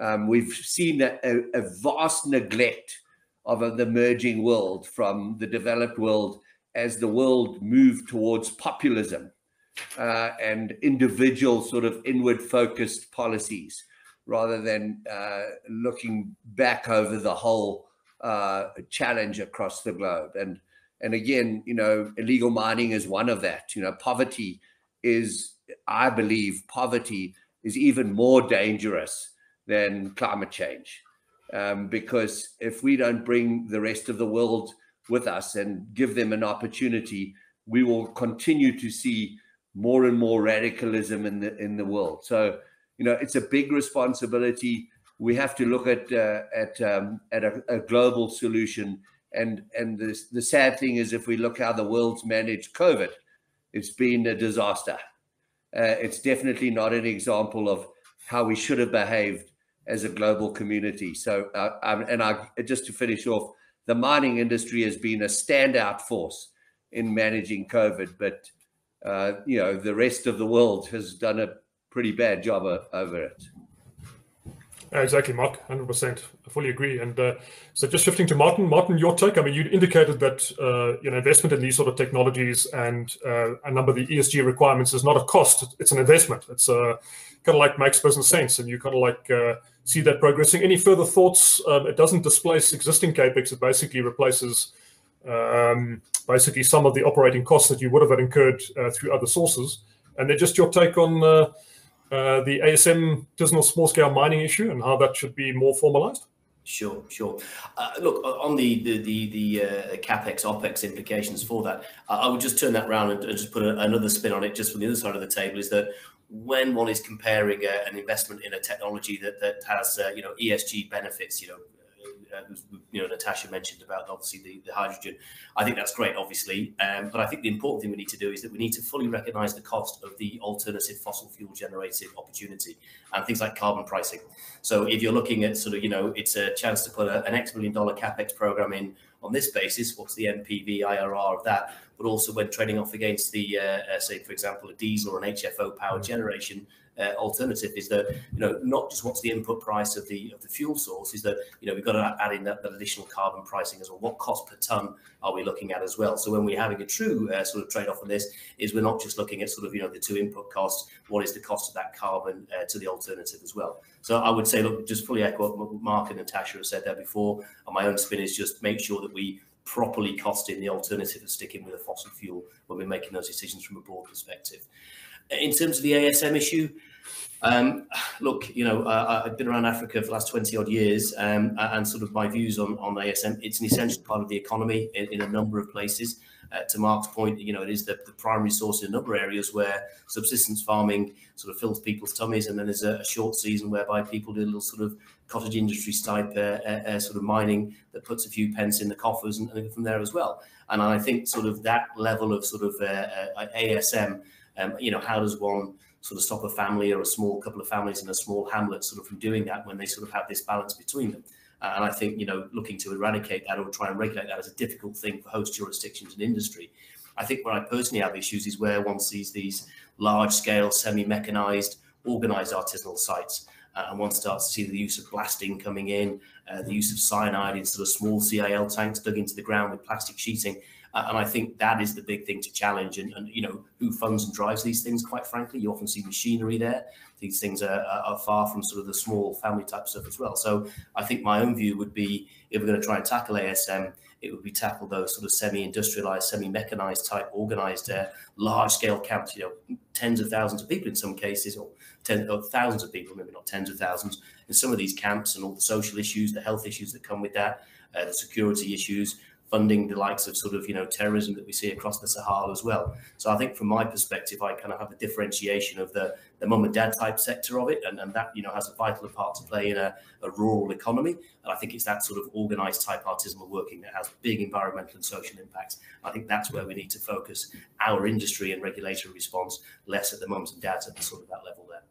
Speaker 3: Um, we've seen a, a, vast neglect of the emerging world from the developed world as the world moved towards populism uh, and individual sort of inward focused policies rather than uh, looking back over the whole uh, challenge across the globe. And and again, you know, illegal mining is one of that. You know, poverty is, I believe, poverty is even more dangerous than climate change. Um, because if we don't bring the rest of the world with us and give them an opportunity, we will continue to see more and more radicalism in the in the world. So, you know, it's a big responsibility. We have to look at uh, at um, at a, a, global solution. And and the the sad thing is, if we look how the world's managed COVID, it's been a disaster. Uh, it's definitely not an example of how we should have behaved as a global community. So, uh, um, and I just to finish off, the mining industry has been a standout force in managing COVID, but uh, you know the rest of the world has done a pretty bad job over it.
Speaker 2: Exactly, Mark. Hundred percent. I fully agree. And uh, so, just shifting to Martin. Martin, your take. I mean, you indicated that uh, you know investment in these sort of technologies and uh, a number of the ESG requirements is not a cost; it's an investment. It's uh, kind of like makes business sense, and you kind of like uh, see that progressing. Any further thoughts? Um, it doesn't displace existing capex; it basically replaces um, basically some of the operating costs that you would have incurred uh, through other sources. And then, just your take on uh, the ASM artisanal small scale mining issue and how that should be more formalized?
Speaker 5: Sure, sure. Uh, look, on the the the, the uh, capex opex implications for that, I would just turn that around and, just put a, another spin on it. Just from the other side of the table, is that when one is comparing uh, an investment in a technology that that has uh, you know ESG benefits, you know uh, you know Natascha mentioned about obviously the, the hydrogen. I think that's great, obviously, um, but I think the important thing we need to do is that we need to fully recognise the cost of the alternative fossil fuel generated opportunity and things like carbon pricing. So if you're looking at sort of you know it's a chance to put a, an X million dollar capex program in on this basis, what's the NPV IRR of that? But also when trading off against the uh, uh, say for example a diesel or an HFO power mm-hmm. generation uh, alternative is that you know not just what's the input price of the of the fuel source is that you know we've got to add in that, that additional carbon pricing as well. What cost per ton are we looking at as well? So when we're having a true uh, sort of trade-off on this is we're not just looking at sort of you know the two input costs. What is the cost of that carbon uh, to the alternative as well? So i would say look just fully echo what mark and natascha have said there before. And my own spin is just make sure that we properly cost in the alternative of sticking with a fossil fuel when we're making those decisions from a board perspective. In terms of the ASM issue, um, look, you know, uh, I've been around Africa for the last 20 odd years um, and sort of my views on, on ASM, it's an essential part of the economy in, in a number of places. Uh, to Mark's point, you know, it is the, the, primary source in a number of areas where subsistence farming sort of fills people's tummies, and then there's a, a short season whereby people do a little sort of cottage industry type uh, uh, uh, sort of mining that puts a few pence in the coffers and, and from there as well. And I think sort of that level of sort of uh, ASM um, you know, how does one sort of stop a family or a small couple of families in a small hamlet sort of from doing that when they sort of have this balance between them? Uh, and I think, you know, looking to eradicate that or try and regulate that is a difficult thing for host jurisdictions and industry. I think where I personally have issues is where one sees these large scale, semi mechanized, organized artisanal sites. Uh, and one starts to see the use of blasting coming in, uh, the use of cyanide in sort of small CIL tanks dug into the ground with plastic sheeting. Uh, and I think that is the big thing to challenge. And, and, you know, who funds and drives these things, quite frankly. You often see machinery there. These things are, are, far from sort of the small family type stuff as well. So I think my own view would be if we're going to try and tackle ASM, it would be tackle those sort of semi-industrialized, semi-mechanized type organized uh, large-scale camps, you know, tens of thousands of people in some cases, or, tens, or thousands of people, maybe not tens of thousands, in some of these camps and all the social issues, the health issues that come with that, uh, the security issues, funding the likes of sort of you know terrorism that we see across the Sahara as well. So I think from my perspective, I kind of have a differentiation of the the mum and dad type sector of it, and, and that you know has a vital part to play in a, a rural economy. And I think it's that sort of organised type artisanal working that has big environmental and social impacts. I think that's where we need to focus our industry and regulatory response, less at the mums and dads at the sort of that level there.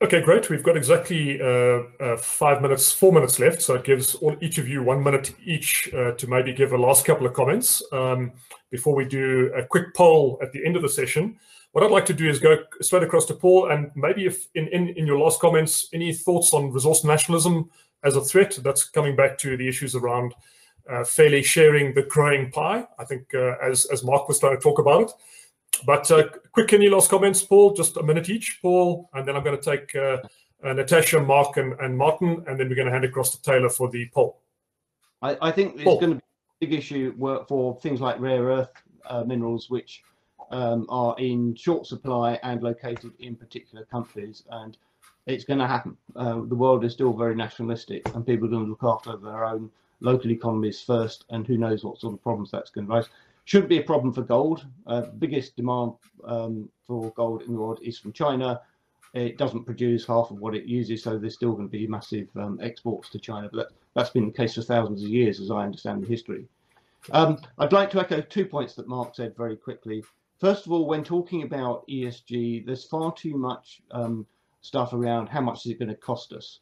Speaker 2: Okay, great. We've got exactly uh, uh, five minutes, four minutes left. So it gives all, each of you one minute each uh, to maybe give a last couple of comments um, before we do a quick poll at the end of the session. What I'd like to do is go straight across to Paul and maybe if in, in, in your last comments, any thoughts on resource nationalism as a threat? That's coming back to the issues around uh, fairly sharing the growing pie. I think uh, as, as Mark was trying to talk about it. But uh, quick, any last comments, Paul? Just a minute each, Paul, and then I'm going to take uh, uh, Natascha, Mark, and, and Martin, and then we're going to hand across to Taylor for the poll.
Speaker 6: I, I think it's going to be a big issue for things like rare earth uh, minerals, which um, are in short supply and located in particular countries, and it's going to happen. Uh, the world is still very nationalistic, and people are going to look after their own local economies first, and who knows what sort of problems that's going to raise. Shouldn't be a problem for gold. Uh, biggest demand um, for gold in the world is from China. It doesn't produce half of what it uses, so there's still going to be massive um, exports to China. But that, has been the case for thousands of years, as I understand the history. Um, I'd like to echo two points that Mark said very quickly. First of all, when talking about ESG, there's far too much um, stuff around how much is it going to cost us.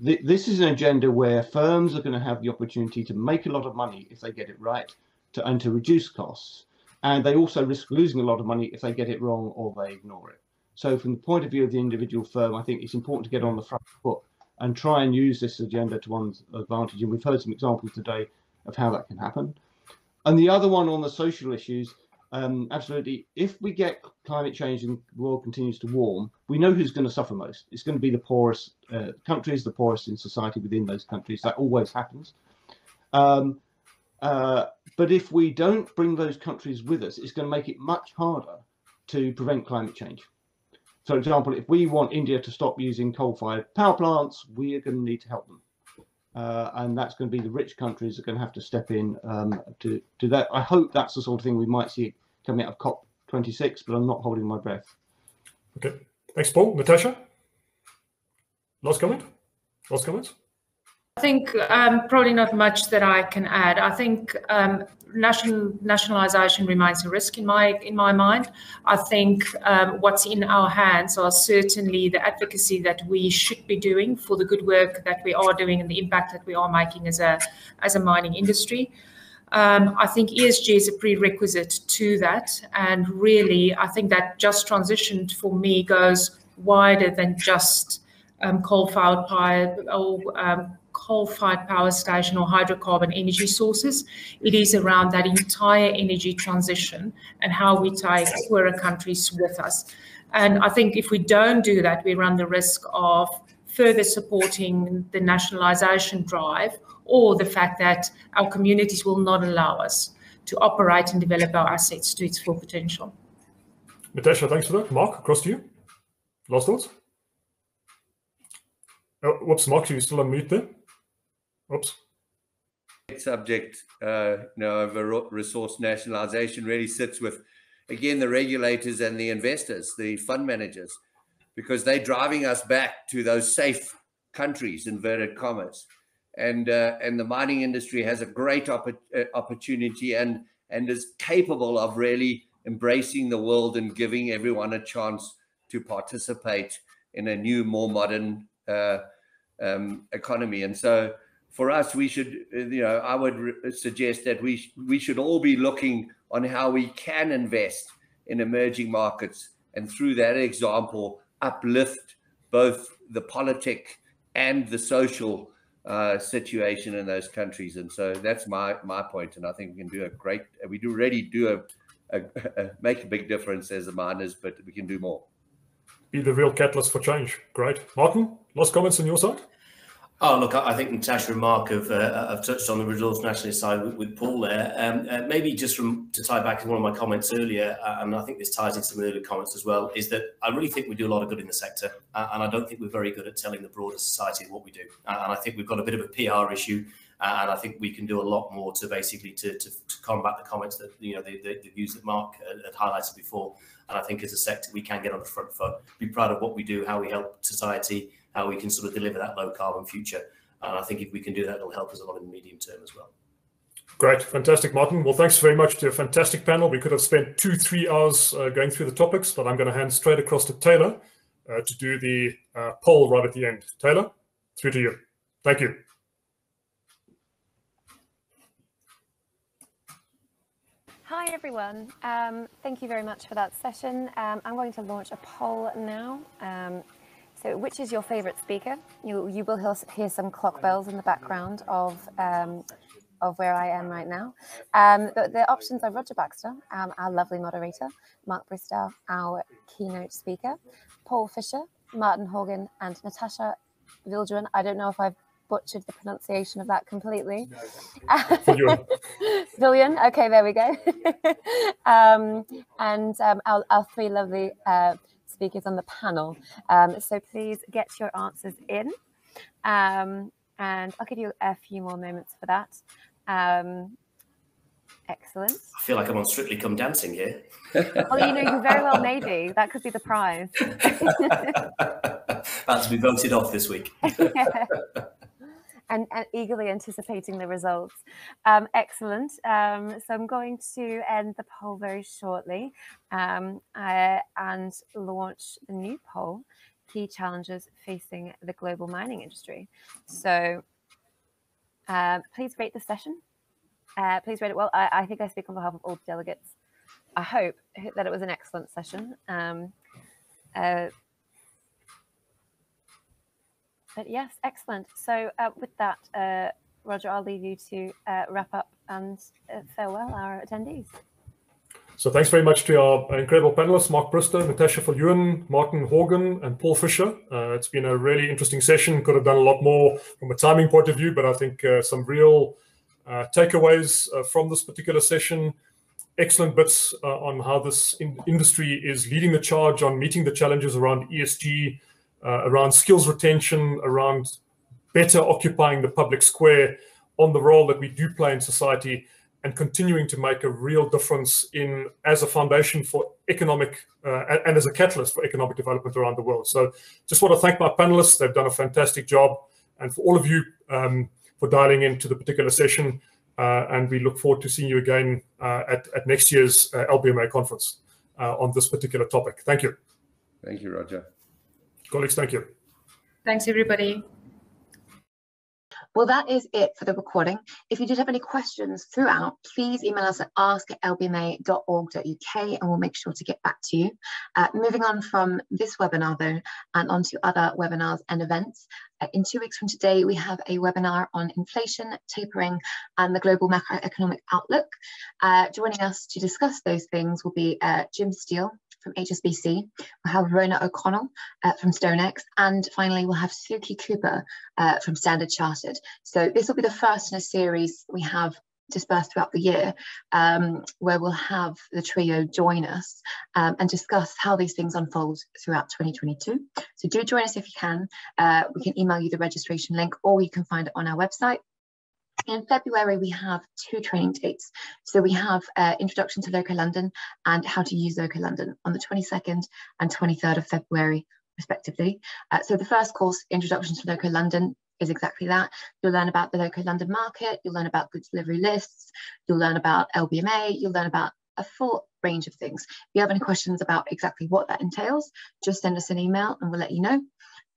Speaker 6: this is an agenda where firms are going to have the opportunity to make a lot of money if they get it right, to, and to reduce costs. And they also risk losing a lot of money if they get it wrong or they ignore it. So from the point of view of the individual firm, I think it's important to get on the front foot and try and use this agenda to one's advantage. And we've heard some examples today of how that can happen. And the other one on the social issues, um, absolutely. If we get climate change and the world continues to warm, we know who's going to suffer most. It's going to be the poorest uh, countries, the poorest in society within those countries. That always happens. Um, uh, but if we don't bring those countries with us, it's going to make it much harder to prevent climate change. For example, if we want India to stop using coal-fired power plants, we are going to need to help them. Uh, and that's going to be the rich countries that are going to have to step in um, to, do that. I hope that's the sort of thing we might see coming out of COP26, but I'm not holding my breath.
Speaker 2: Okay. Thanks, Paul. Natascha? Last comment? Last comments?
Speaker 4: I think um, probably not much that I can add. I think um, national nationalisation remains a risk in my in my mind. I think um, what's in our hands are certainly the advocacy that we should be doing for the good work that we are doing and the impact that we are making as a as a mining industry. Um, I think ESG is a prerequisite to that, and really, I think that just transition for me goes wider than just um, coal-fired power or um, coal-fired power station or hydrocarbon energy sources. It is around that entire energy transition and how we take poorer countries with us. And I think if we don't do that, we run the risk of further supporting the nationalisation drive or the fact that our communities will not allow us to operate and develop our assets to its full potential.
Speaker 2: Natascha, thanks for that. Mark, across to you. Last thoughts? Oh, whoops, Mark, are you still on mute there? Oops.
Speaker 3: Subject, uh, you know, of resource nationalization really sits with, again, the regulators and the investors, the fund managers, because they're driving us back to those safe countries, inverted commas. And uh, and the mining industry has a great opp- uh, opportunity and and is capable of really embracing the world and giving everyone a chance to participate in a new, more modern uh, um, economy. And so for us, we should, uh, you know, I would re- suggest that we we should all be looking on how we can invest in emerging markets, and through that example, uplift both the politic and the social uh, situation in those countries. And so that's my my point, and I think we can do a great. We do already do a, a, a make a big difference as the miners, but we can do more.
Speaker 2: Be the real catalyst for change. Great, Martin. Last comments on your side.
Speaker 5: Oh, look, I think Natascha and Mark have, uh, have touched on the resource nationalist side with, with Paul there. Um, uh, maybe just from to tie back to one of my comments earlier, uh, and I think this ties into some earlier comments as well, is that I really think we do a lot of good in the sector, uh, and I don't think we're very good at telling the broader society what we do. Uh, and I think we've got a bit of a PR issue, uh, and I think we can do a lot more to basically to, to, to combat the comments that you know the, the, the views that Mark had highlighted before. And I think as a sector, we can get on the front foot, be proud of what we do, how we help society how we can sort of deliver that low carbon future. And I think if we can do that, it'll help us a lot in the medium term as well.
Speaker 2: Great, fantastic, Martin. Well, thanks very much to a fantastic panel. We could have spent two, three hours uh, going through the topics, but I'm going to hand straight across to Taylor uh, to do the uh, poll right at the end. Taylor, through to you. Thank you.
Speaker 7: Hi everyone, um, thank you very much for that session. Um, I'm going to launch a poll now. Um, so which is your favourite speaker? You, you will hear some clock bells in the background of um, of where I am right now. Um, the, the, options are Roger Baxter, um, our lovely moderator, Mark Bristow, our keynote speaker, Paul Fisher, Martin Horgan, and Natascha Viljoen. I don't know if I've butchered the pronunciation of that completely. Viljoen. Okay, there we go. um, and um, our, our, three lovely uh, speakers on the panel. Um, so please get your answers in. Um, and I'll give you a few more moments for that. Um, excellent.
Speaker 5: I feel like I'm on Strictly Come Dancing here.
Speaker 7: well, you know, you very well may be. That could be the prize.
Speaker 5: That's to be voted off this week.
Speaker 7: And, and, eagerly anticipating the results. Um, excellent. Um, so I'm going to end the poll very shortly um, uh, and launch the new poll, Key Challenges Facing the Global Mining Industry. So uh, please rate the session. Uh, please rate it well. I, I, think I speak on behalf of all delegates. I hope that it was an excellent session. Um, uh, but yes, excellent. So uh, with that, uh, Roger, I'll leave you to uh, wrap up and farewell our attendees.
Speaker 2: So thanks very much to our incredible panelists, Mark Bristow, Natascha Viljoen, Martin Horgan, and Paul Fisher. Uh, it's been a really interesting session. Could have done a lot more from a timing point of view, but I think uh, some real uh, takeaways uh, from this particular session. Excellent bits uh, on how this in industry is leading the charge on meeting the challenges around ESG, uh, around skills retention, around better occupying the public square, on the role that we do play in society and continuing to make a real difference in as a foundation for economic uh, and as a catalyst for economic development around the world. So just want to thank my panelists. They've done a fantastic job. And for all of you um, for dialing into the particular session. Uh, and we look forward to seeing you again uh, at, at next year's uh, LBMA conference uh, on this particular topic. Thank you.
Speaker 3: Thank you, Roger.
Speaker 2: Colleagues, thank you.
Speaker 4: Thanks, everybody.
Speaker 1: Well, that is it for the recording. If you did have any questions throughout, please email us at ask at lbma.org.uk and we'll make sure to get back to you. Uh, moving on from this webinar though, and onto other webinars and events. Uh, in two weeks from today, we have a webinar on inflation, tapering, and the global macroeconomic outlook. Uh, joining us to discuss those things will be uh, Jim Steel, from HSBC. We'll have Rhona O'Connell uh, from StoneX. And finally, we'll have Suki Cooper uh, from Standard Chartered. So this will be the first in a series we have dispersed throughout the year, um, where we'll have the trio join us um, and discuss how these things unfold throughout 2022. So do join us if you can. Uh, we can email you the registration link or you can find it on our website in February, we have two training dates. So we have uh, Introduction to Loco London and How to Use Loco London on the 22nd and 23rd of February, respectively. Uh, so the first course, Introduction to Loco London, is exactly that. You'll learn about the loco London market, you'll learn about goods delivery lists, you'll learn about LBMA, you'll learn about a full range of things. If you have any questions about exactly what that entails, just send us an email and we'll let you know.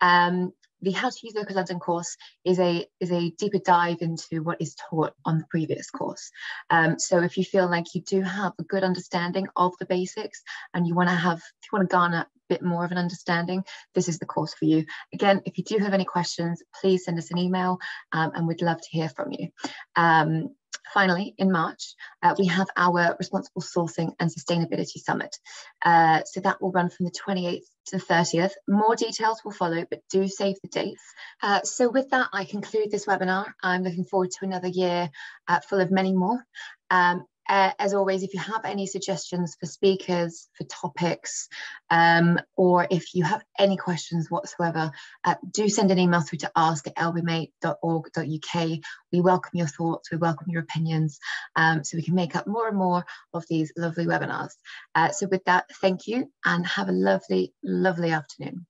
Speaker 1: Um, the How to Use Loco London course is a is a deeper dive into what is taught on the previous course. Um, so if you feel like you do have a good understanding of the basics and you want to have if you want to garner a bit more of an understanding, this is the course for you. Again, if you do have any questions, please send us an email um, and we'd love to hear from you. Um, finally, in March, uh, we have our Responsible Sourcing and Sustainability Summit. Uh, so that will run from the 28th to the 30th. More details will follow, but do save the dates. Uh, so with that, I conclude this webinar. I'm looking forward to another year uh, full of many more. Um, uh, as always, if you have any suggestions for speakers, for topics, um, or if you have any questions whatsoever, uh, do send an email through to ask at lbma.org.uk. We welcome your thoughts, we welcome your opinions, um, so we can make up more and more of these lovely webinars. Uh, so with that, thank you and have a lovely, lovely afternoon.